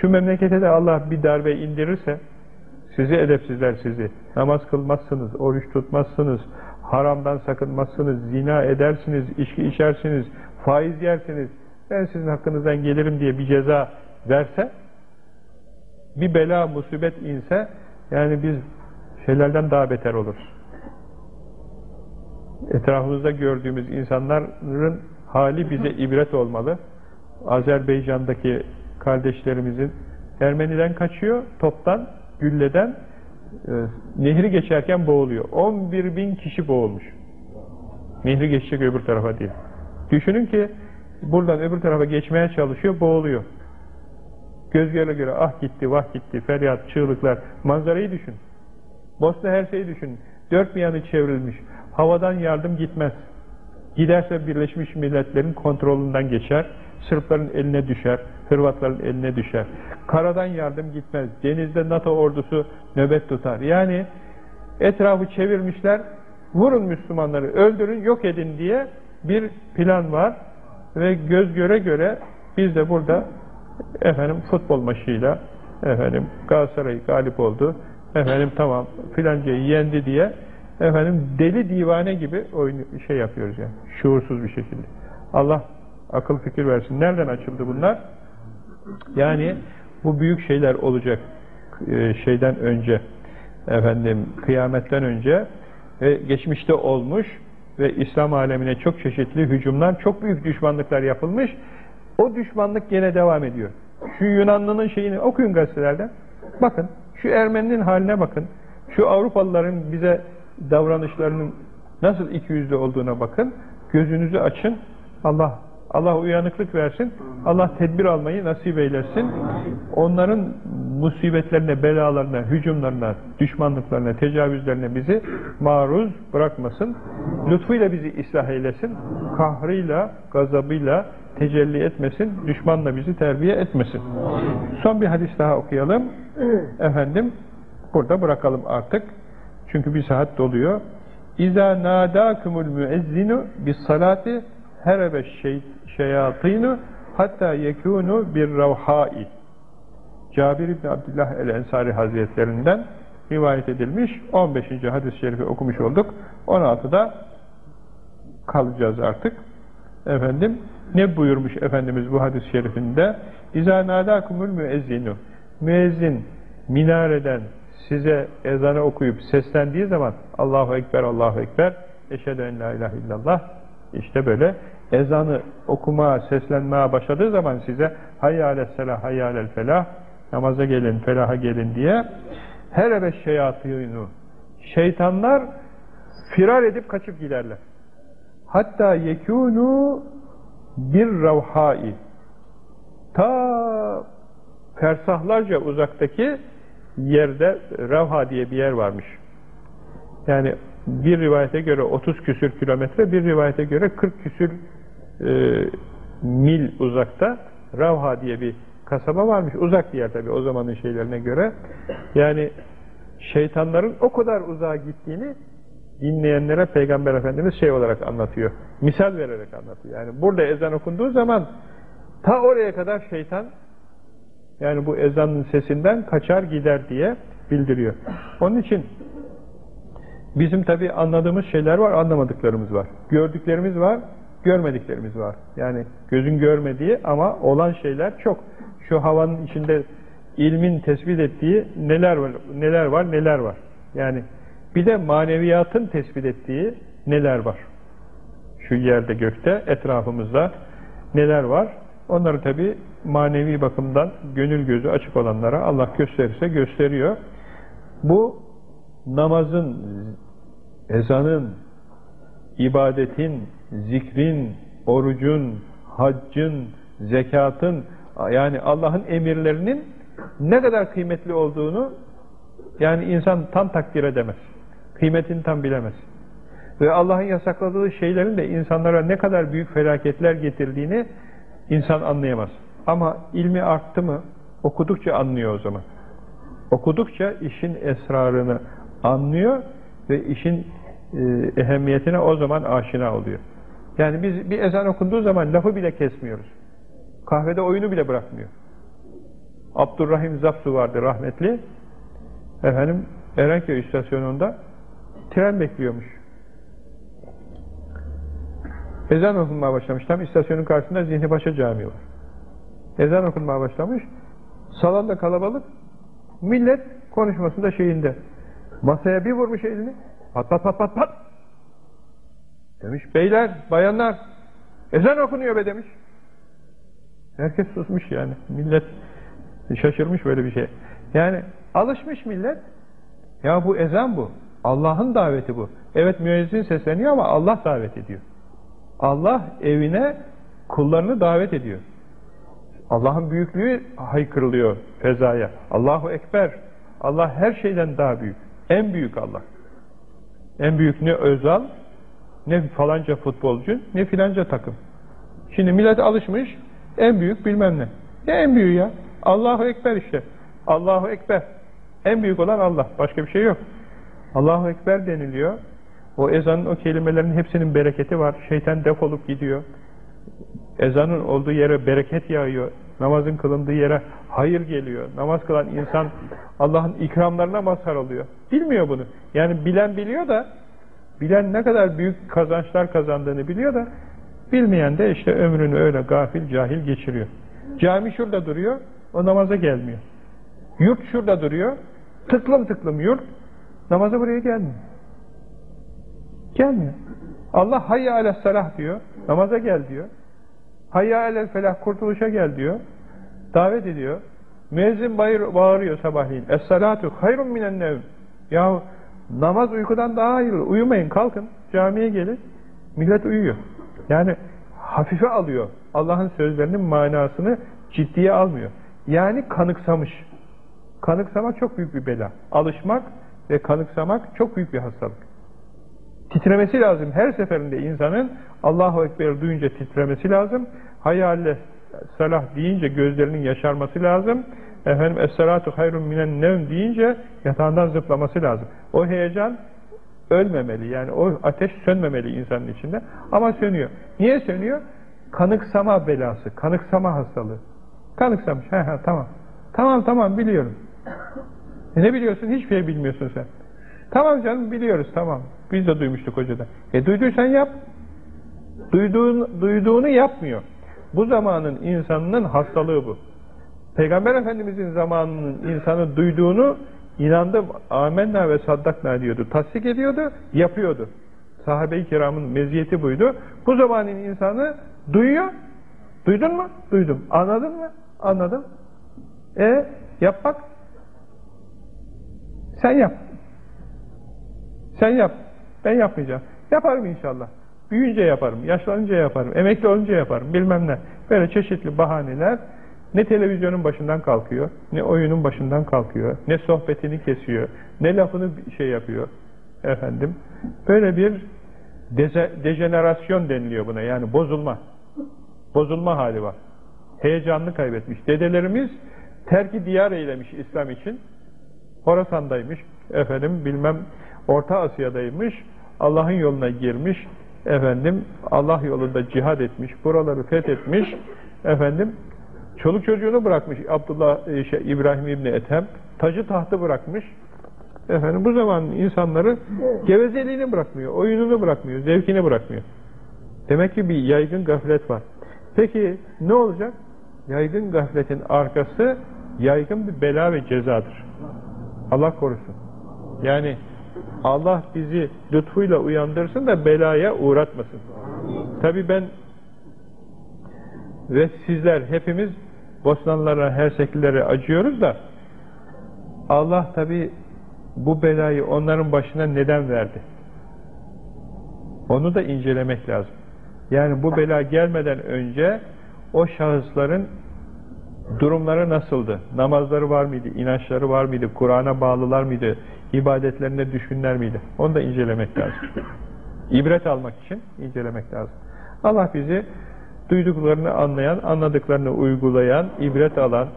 S1: şu memlekete de Allah bir darbe indirirse sizi edepsizler sizi. Namaz kılmazsınız, oruç tutmazsınız, haramdan sakınmazsınız, zina edersiniz, içki içersiniz, faiz yersiniz. Ben sizin hakkınızdan gelirim diye bir ceza verse bir bela, musibet inse yani biz şeylerden daha beter oluruz. Etrafımızda gördüğümüz insanların hali bize ibret olmalı. Azerbaycan'daki kardeşlerimizin Ermeniden kaçıyor, toptan, gülleden e, nehri geçerken boğuluyor. 11 bin kişi boğulmuş. Nehri geçecek öbür tarafa değil. Düşünün ki buradan öbür tarafa geçmeye çalışıyor, boğuluyor. Göz göre göre ah gitti, vah gitti, feryat, çığlıklar. Manzarayı düşün. Bosna her şeyi düşün. Dört bir yanı çevrilmiş. Havadan yardım gitmez. Giderse Birleşmiş Milletler'in kontrolünden geçer. Sırpların eline düşer. Hırvatların eline düşer. Karadan yardım gitmez. Denizde NATO ordusu nöbet tutar. Yani etrafı çevirmişler. Vurun Müslümanları, öldürün, yok edin diye bir plan var. Ve göz göre göre biz de burada efendim futbol maçıyla efendim Galatasaray galip oldu. Efendim tamam filancayı yendi diye efendim deli divane gibi oyun şey yapıyoruz yani. Şuursuz bir şekilde. Allah akıl fikir versin. Nereden açıldı bunlar? Yani bu büyük şeyler olacak e, şeyden önce efendim kıyametten önce ve geçmişte olmuş ve İslam alemine çok çeşitli hücumlar, çok büyük düşmanlıklar yapılmış. O düşmanlık gene devam ediyor. Şu Yunanlının şeyini okuyun gazetelerden. Bakın, şu Ermeninin haline bakın. Şu Avrupalıların bize davranışlarının nasıl ikiyüzlü olduğuna bakın. Gözünüzü açın. Allah Allah uyanıklık versin. Allah tedbir almayı nasip eylesin. Onların musibetlerine, belalarına, hücumlarına, düşmanlıklarına, tecavüzlerine bizi maruz bırakmasın. Lütfuyla bizi ıslah eylesin. Kahrıyla, gazabıyla tecelli etmesin. Düşmanla bizi terbiye etmesin. Son bir hadis daha okuyalım. Efendim, burada bırakalım artık. Çünkü bir saat doluyor. İza nadakumul müezzinu bis salati herebe şey şeyatinu hatta yekunu bir ravhai. Cabir İbni Abdullah el-Ensari Hazretlerinden rivayet edilmiş. 15. hadis-i şerifi okumuş olduk. 16'da kalacağız artık. Efendim ne buyurmuş Efendimiz bu hadis-i şerifinde? İzâ nâdâkumul müezzinu. Müezzin minareden size ezanı okuyup seslendiği zaman Allahu Ekber, Allahu Ekber, Eşhedü en la ilahe illallah işte böyle ezanı okuma, seslenmeye başladığı zaman size hayyâle selah, hayyâlel felah namaza gelin, felaha gelin diye her eve şeyatînû şeytanlar firar edip kaçıp giderler. Hatta yekûnû bir ravhai ta fersahlarca uzaktaki yerde Ravha diye bir yer varmış. Yani bir rivayete göre 30 küsür kilometre, bir rivayete göre 40 küsür e, mil uzakta Ravha diye bir kasaba varmış. Uzak bir yer tabi o zamanın şeylerine göre. Yani şeytanların o kadar uzağa gittiğini dinleyenlere Peygamber Efendimiz şey olarak anlatıyor. Misal vererek anlatıyor. Yani burada ezan okunduğu zaman ta oraya kadar şeytan Yani bu ezanın sesinden kaçar gider diye bildiriyor. Onun için bizim tabi anladığımız şeyler var, anlamadıklarımız var. Gördüklerimiz var, görmediklerimiz var. Yani gözün görmediği ama olan şeyler çok. Şu havanın içinde ilmin tespit ettiği neler var, neler var, neler var. Yani bir de maneviyatın tespit ettiği neler var. Şu yerde gökte, etrafımızda neler var. Onları tabi manevi bakımdan gönül gözü açık olanlara Allah gösterirse gösteriyor. Bu namazın, ezanın, ibadetin, zikrin, orucun, haccın, zekatın, yani Allah'ın emirlerinin ne kadar kıymetli olduğunu yani insan tam takdir edemez. Kıymetini tam bilemez. Ve Allah'ın yasakladığı şeylerin de insanlara ne kadar büyük felaketler getirdiğini insan anlayamaz. Ama ilmi arttı mı okudukça anlıyor o zaman. Okudukça işin esrarını anlıyor ve işin e, ehemmiyetine o zaman aşina oluyor. Yani biz bir ezan okunduğu zaman lafı bile kesmiyoruz. Kahvede oyunu bile bırakmıyor. Abdurrahim Zapsu vardı rahmetli. Efendim Erenköy istasyonunda tren bekliyormuş. Ezan okunmaya başlamış. Tam istasyonun karşısında Zihnipaşa Camii var. Ezan okunmaya başlamış. Salonda kalabalık. Millet konuşmasında şeyinde. Masaya bir vurmuş elini. Pat pat pat pat pat. Demiş beyler, bayanlar ezan okunuyor be demiş. Herkes susmuş yani. Millet şaşırmış böyle bir şey. Yani alışmış millet. Ya bu ezan bu. Allah'ın daveti bu. Evet müezzin sesleniyor ama Allah davet ediyor. Allah evine kullarını davet ediyor. Allah'ın büyüklüğü haykırılıyor fezaya. Allahu Ekber. Allah her şeyden daha büyük. En büyük Allah. En büyük ne Özal, ne falanca futbolcu, ne filanca takım. Şimdi millet alışmış, en büyük bilmem ne. Ne en büyüğü ya? Allahu Ekber işte. Allahu Ekber. En büyük olan Allah. Başka bir şey yok. Allahu Ekber deniliyor. O ezanın, o kelimelerin hepsinin bereketi var. Şeytan defolup gidiyor. Ezanın olduğu yere bereket yağıyor. Namazın kılındığı yere hayır geliyor. Namaz kılan insan Allah'ın ikramlarına mazhar oluyor. Bilmiyor bunu. Yani bilen biliyor da bilen ne kadar büyük kazançlar kazandığını biliyor da bilmeyen de işte ömrünü öyle gafil, cahil geçiriyor. Cami şurada duruyor, o namaza gelmiyor. Yurt şurada duruyor, tıklım tıklım yurt, namaza buraya gelmiyor. Gelmiyor. Allah hayya alel salah diyor, namaza gel diyor. Hayya alel felah, kurtuluşa gel diyor. Davet ediyor. Müezzin bağır, bağırıyor sabahleyin. Es-salatu hayrun minen nevm. Ya namaz uykudan daha hayırlı. Uyumayın, kalkın. Camiye gelin. Millet uyuyor. Yani hafife alıyor. Allah'ın sözlerinin manasını ciddiye almıyor. Yani kanıksamış. Kanıksamak çok büyük bir bela. Alışmak ve kanıksamak çok büyük bir hastalık. Titremesi lazım. Her seferinde insanın Allahu Ekber duyunca titremesi lazım. Hayalle salah deyince gözlerinin yaşarması lazım. Efendim es-salatu hayrun minen nevm deyince yatağından zıplaması lazım. O heyecan ölmemeli. Yani o ateş sönmemeli insanın içinde. Ama sönüyor. Niye sönüyor? Kanıksama belası, kanıksama hastalığı. Kanıksamış. He he tamam. Tamam tamam biliyorum. E ne biliyorsun? Hiçbir şey bilmiyorsun sen. Tamam canım biliyoruz tamam. Biz de duymuştuk hocadan. E duyduysan yap. Duyduğunu, duyduğunu yapmıyor. Bu zamanın insanının hastalığı bu. Peygamber Efendimizin zamanının insanı duyduğunu inandım, amenna ve saddakna diyordu. Tasdik ediyordu, yapıyordu. Sahabe-i kiramın meziyeti buydu. Bu zamanın insanı duyuyor. Duydun mu? Duydum. Anladın mı? Anladım. E yap bak. Sen yap. Sen yap. Ben yapmayacağım. Yaparım inşallah. Büyüyünce yaparım, yaşlanınca yaparım, emekli olunca yaparım, bilmem ne. Böyle çeşitli bahaneler ne televizyonun başından kalkıyor, ne oyunun başından kalkıyor, ne sohbetini kesiyor, ne lafını şey yapıyor. Efendim, böyle bir deze, dejenerasyon deniliyor buna, yani bozulma. Bozulma hali var. Heyecanını kaybetmiş. Dedelerimiz terki diyar eylemiş İslam için. Horasan'daymış, efendim bilmem Orta Asya'daymış, Allah'ın yoluna girmiş, efendim Allah yolunda cihad etmiş, buraları fethetmiş, efendim Çoluk çocuğunu bırakmış Abdullah e, şey, İbrahim İbni Ethem. Tacı tahtı bırakmış. Efendim bu zaman insanları gevezeliğini bırakmıyor, oyununu bırakmıyor, zevkini bırakmıyor. Demek ki bir yaygın gaflet var. Peki ne olacak? Yaygın gafletin arkası yaygın bir bela ve cezadır. Allah korusun. Yani Allah bizi lütfuyla uyandırsın da belaya uğratmasın. Tabi ben ve sizler hepimiz Bosnalılara, Herseklilere acıyoruz da Allah tabi bu belayı onların başına neden verdi? Onu da incelemek lazım. Yani bu bela gelmeden önce o şahısların durumları nasıldı? Namazları var mıydı? İnançları var mıydı? Kur'an'a bağlılar mıydı? İbadetlerinde düşkünler miydi? Onu da incelemek lazım. İbret almak için incelemek lazım. Allah bizi duyduklarını anlayan, anladıklarını uygulayan, ibret alan,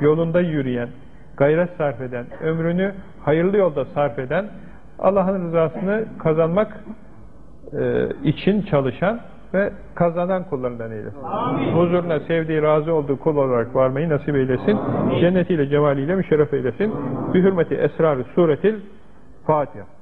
S1: yolunda yürüyen, gayret sarf eden, ömrünü hayırlı yolda sarf eden, Allah'ın rızasını kazanmak e, için çalışan ve kazanan kullarından eylesin. Amin. Huzuruna sevdiği, razı olduğu kul olarak varmayı nasip eylesin. Amin. Cennetiyle, cemaliyle müşerref eylesin. Bir hürmeti esrar-ı suretil Fatiha.